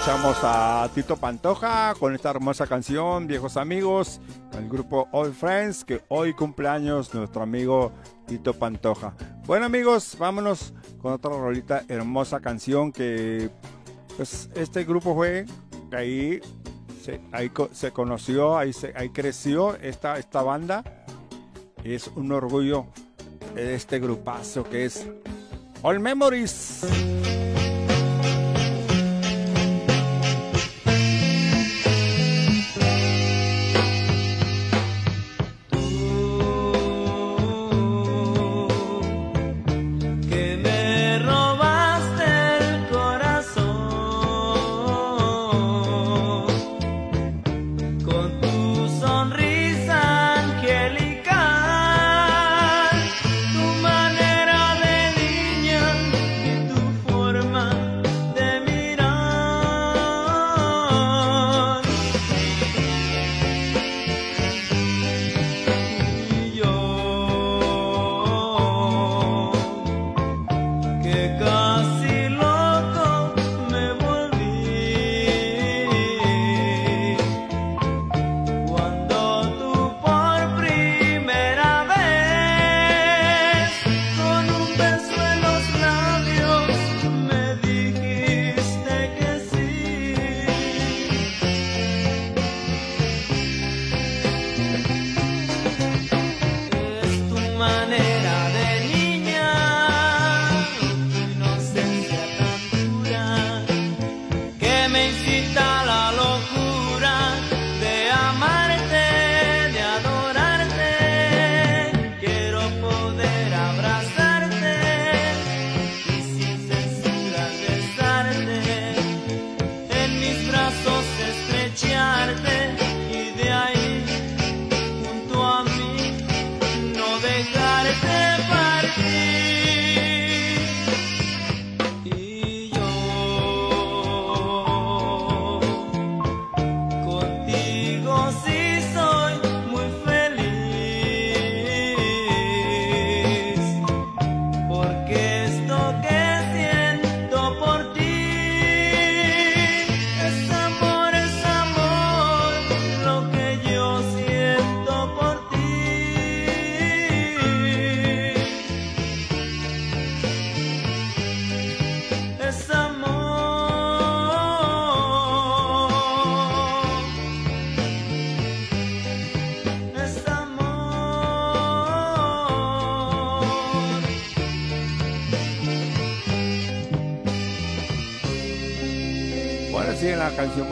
Escuchamos a Tito Pantoja con esta hermosa canción, Viejos Amigos, el grupo All Friends, que hoy cumpleaños nuestro amigo Tito Pantoja. Bueno amigos, vámonos con otra rolita, hermosa canción que pues este grupo fue, que ahí se, ahí se conoció, ahí, se, ahí creció esta, esta banda. Es un orgullo de este grupazo que es All Memories.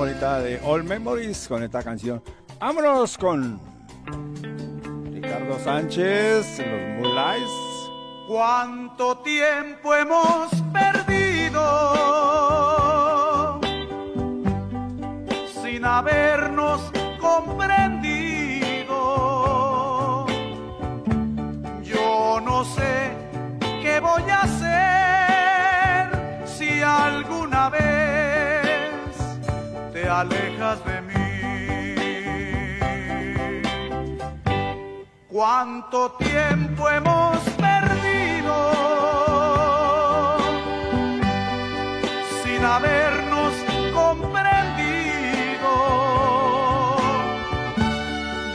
Bonita de All Memories con esta canción. Vámonos con Ricardo Sánchez, los Moonlights. ¿Cuánto tiempo hemos alejas de mí. ¿Cuánto tiempo hemos perdido sin habernos comprendido?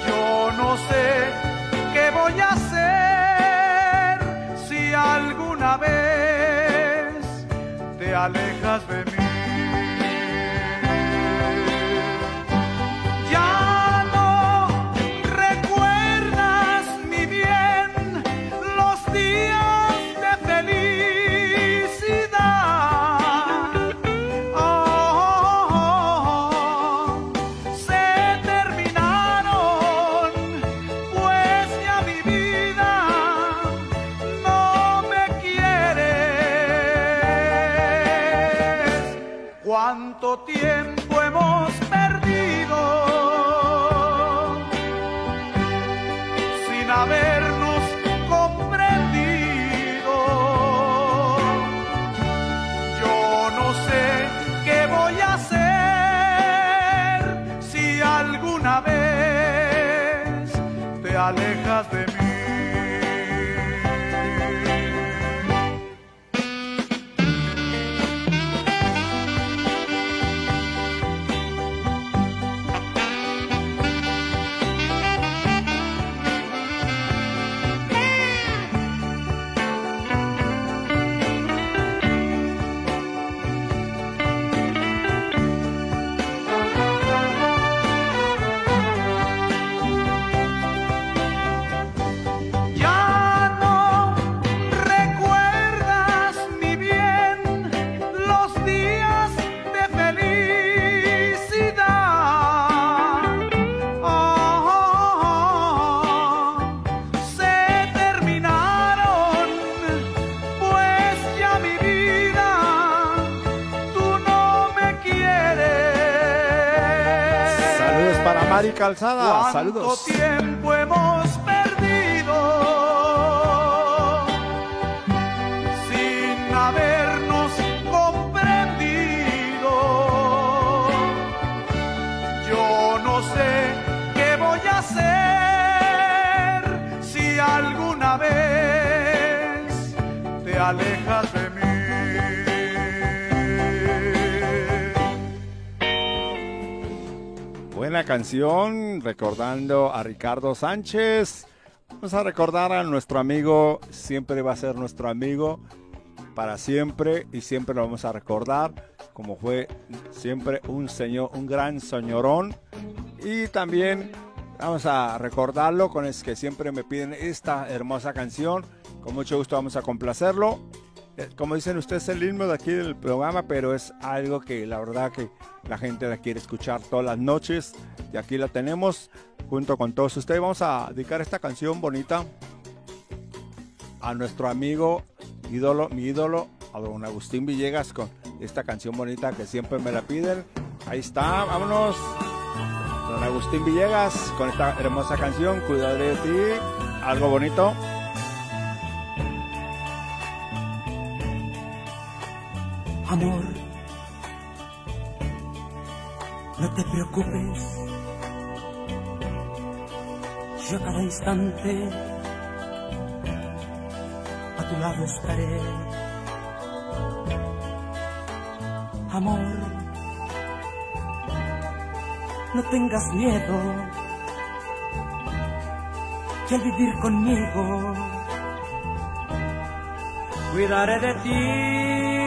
Yo no sé qué voy a hacer si alguna vez te alejas Calzada. ¿Cuánto Saludos. tiempo canción, recordando a Ricardo Sánchez. Vamos a recordar a nuestro amigo, siempre va a ser nuestro amigo para siempre y siempre lo vamos a recordar como fue siempre un señor, un gran señorón. Y también vamos a recordarlo con es que siempre me piden esta hermosa canción. Con mucho gusto vamos a complacerlo. Eh, Como dicen ustedes, es el himno de aquí del programa, pero es algo que la verdad que la gente la quiere escuchar todas las noches. Y aquí la tenemos junto con todos ustedes. Vamos a dedicar esta canción bonita a nuestro amigo, ídolo, mi ídolo, a don Agustín Villegas con esta canción bonita que siempre me la piden. Ahí está, vámonos. Don Agustín Villegas con esta hermosa canción, Cuidaré de ti, algo bonito. Amor, no te preocupes, yo cada instante a tu lado estaré. Amor, no tengas miedo, que al vivir conmigo cuidaré de ti.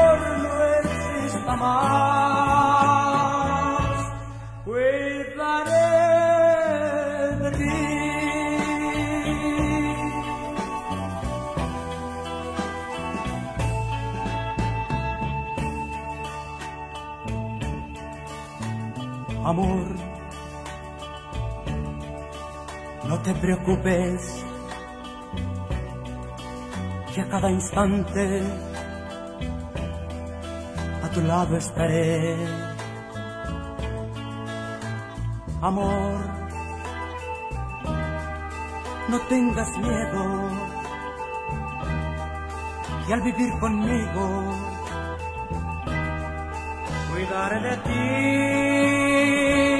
exista más, cuidaré de ti. Amor, no te preocupes, que a cada instante tu lado estaré. Amor, no tengas miedo, que al vivir conmigo cuidaré de ti,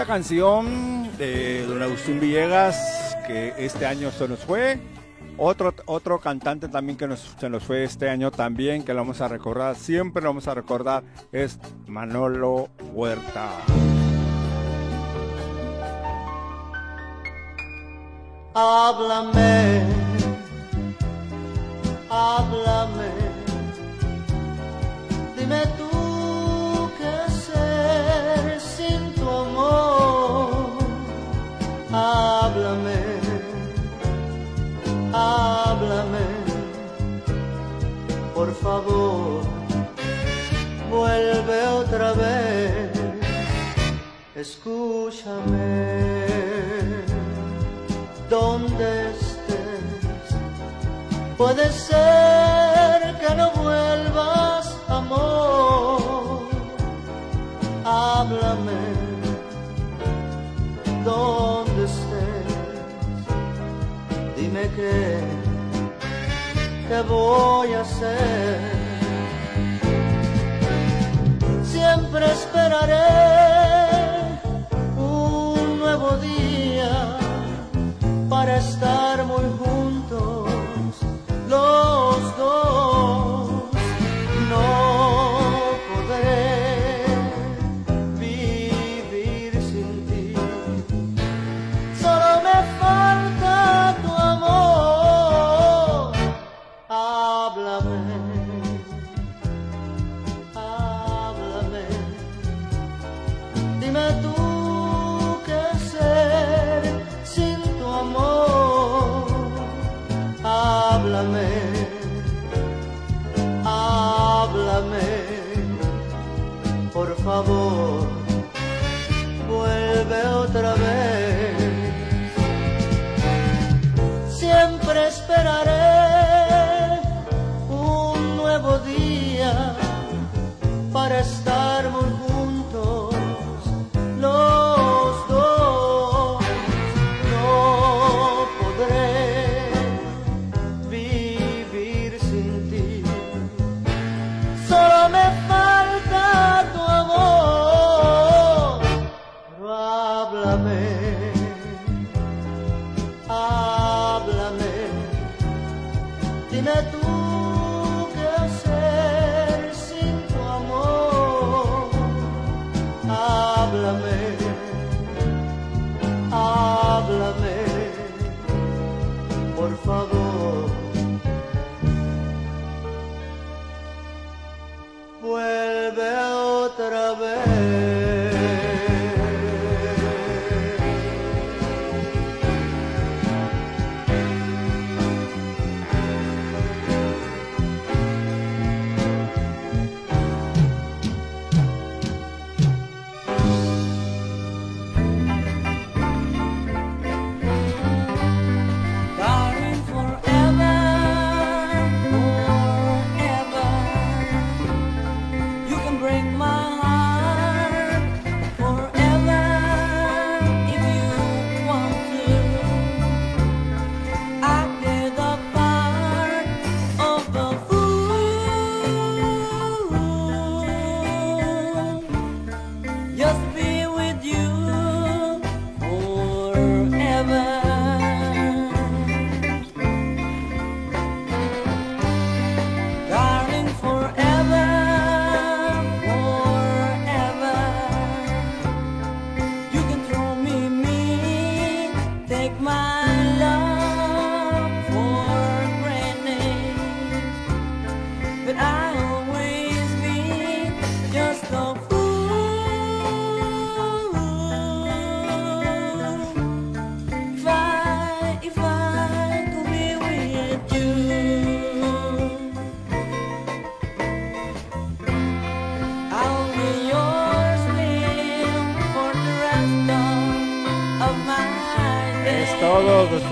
Bonita canción de don Agustín Villegas que este año se nos fue. Otro, otro cantante también que nos, se nos fue este año también, que lo vamos a recordar, siempre lo vamos a recordar, es Manolo Huerta. Háblame, háblame, dime tú favor, vuelve otra vez, escúchame donde estés. Puede ser que no vuelvas, amor. Háblame, donde estés. Dime qué, qué voy a hacer. Siempre esperaré un nuevo día para estar muy juntos los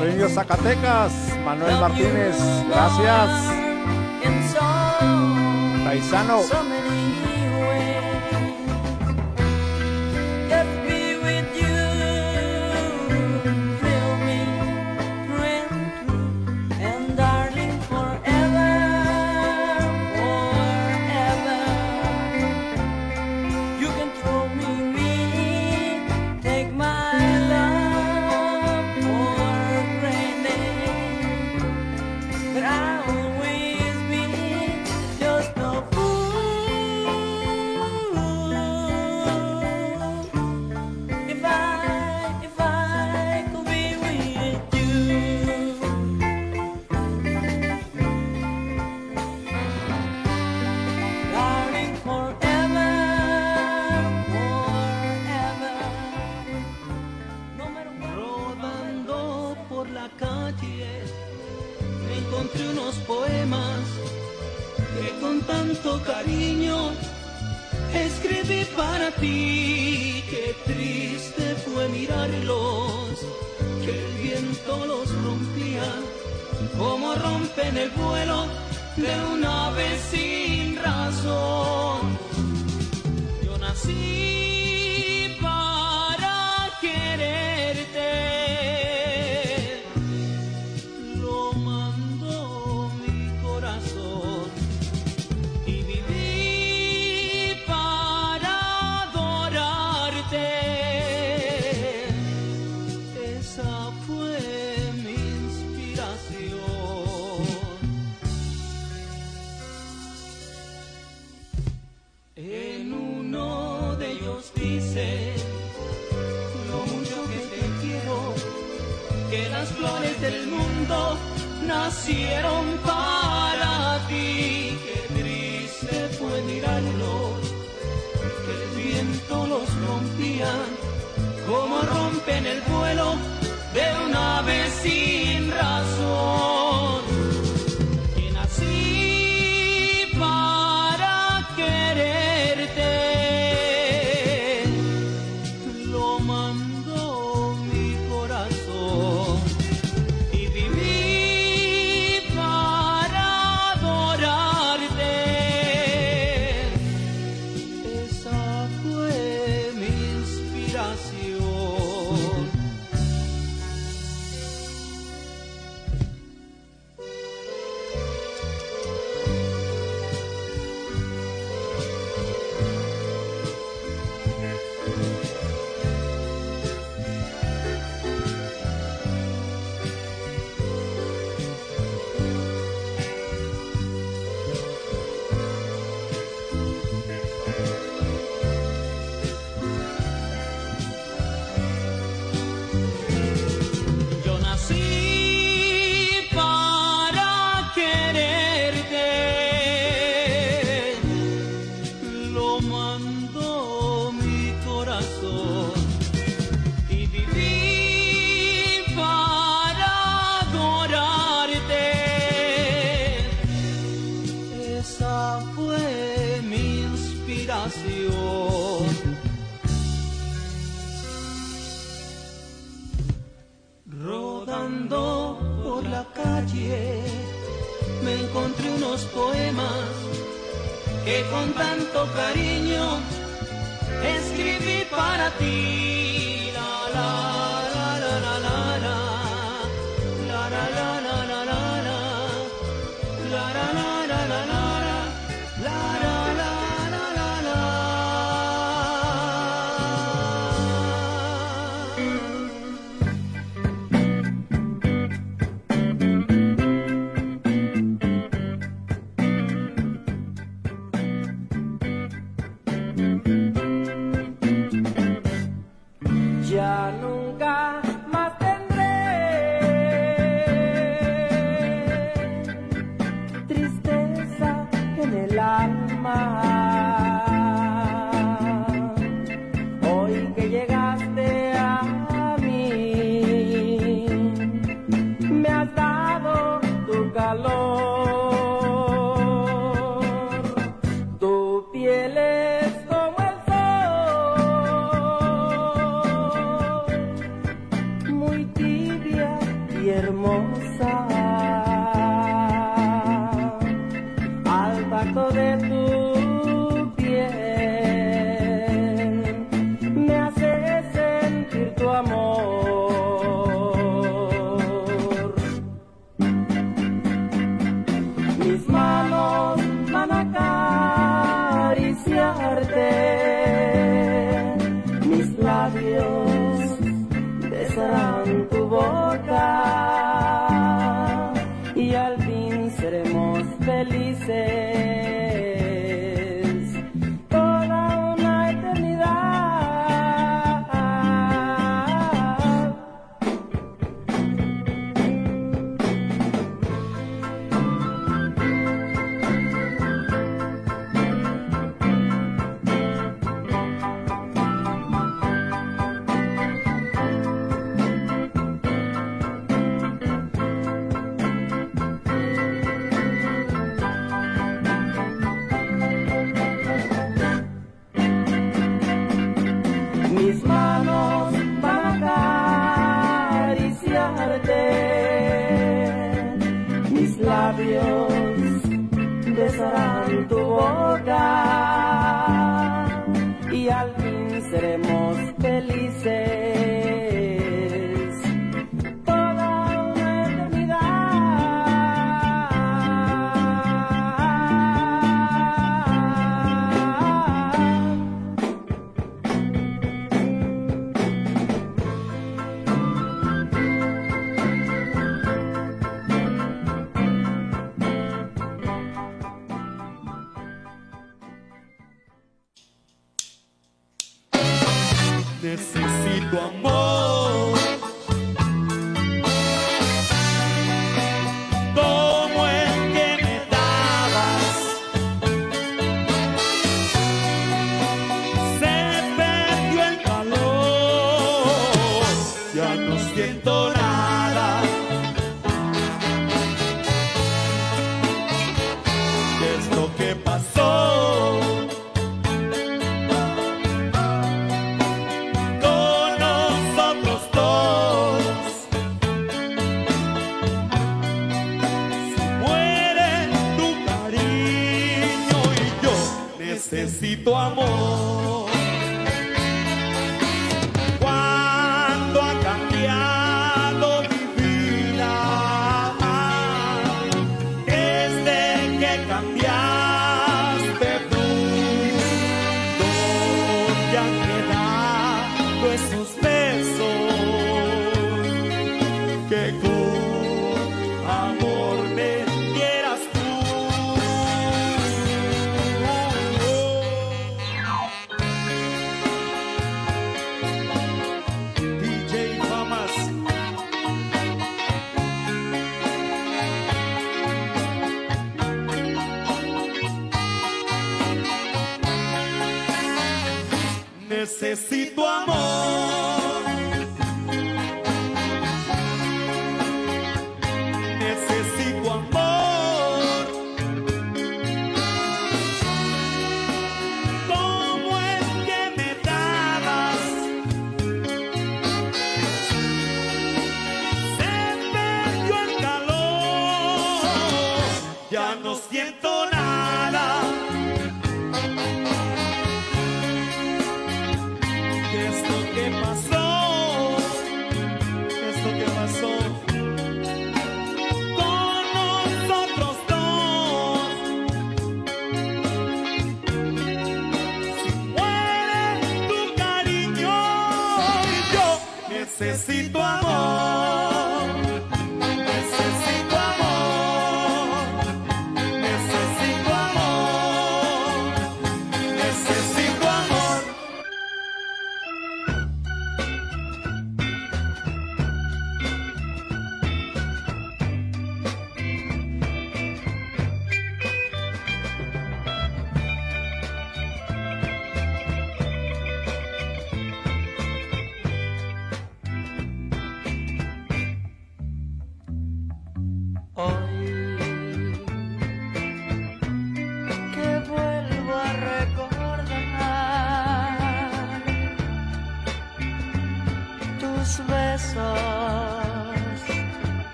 niño Zacatecas, Manuel Martínez, gracias. Paisano. debajo de tu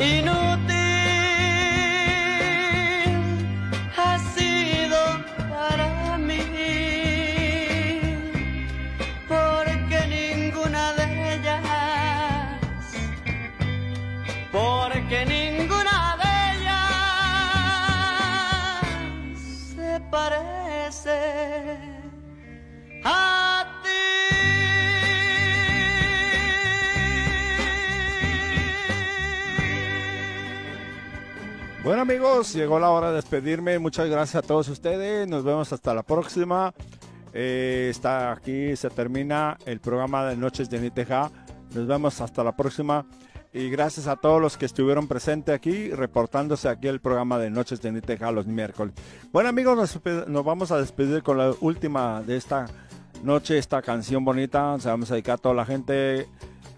Inútil amigos, llegó la hora de despedirme. Muchas gracias a todos ustedes. Nos vemos hasta la próxima. Eh, está aquí, se termina el programa de Noches de Niteja. Nos vemos hasta la próxima. Y gracias a todos los que estuvieron presentes aquí, reportándose aquí el programa de Noches de Niteja los miércoles. Bueno amigos, nos, nos vamos a despedir con la última de esta noche, esta canción bonita. Se vamos a dedicar a toda la gente,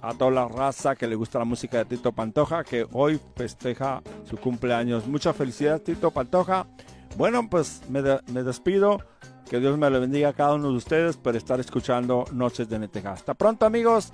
a toda la raza que le gusta la música de Tito Pantoja, que hoy festeja su cumpleaños. Mucha felicidad Tito Pantoja. Bueno, pues me, me despido. Que Dios me lo bendiga a cada uno de ustedes por estar escuchando Noches de Neteja. Hasta pronto amigos.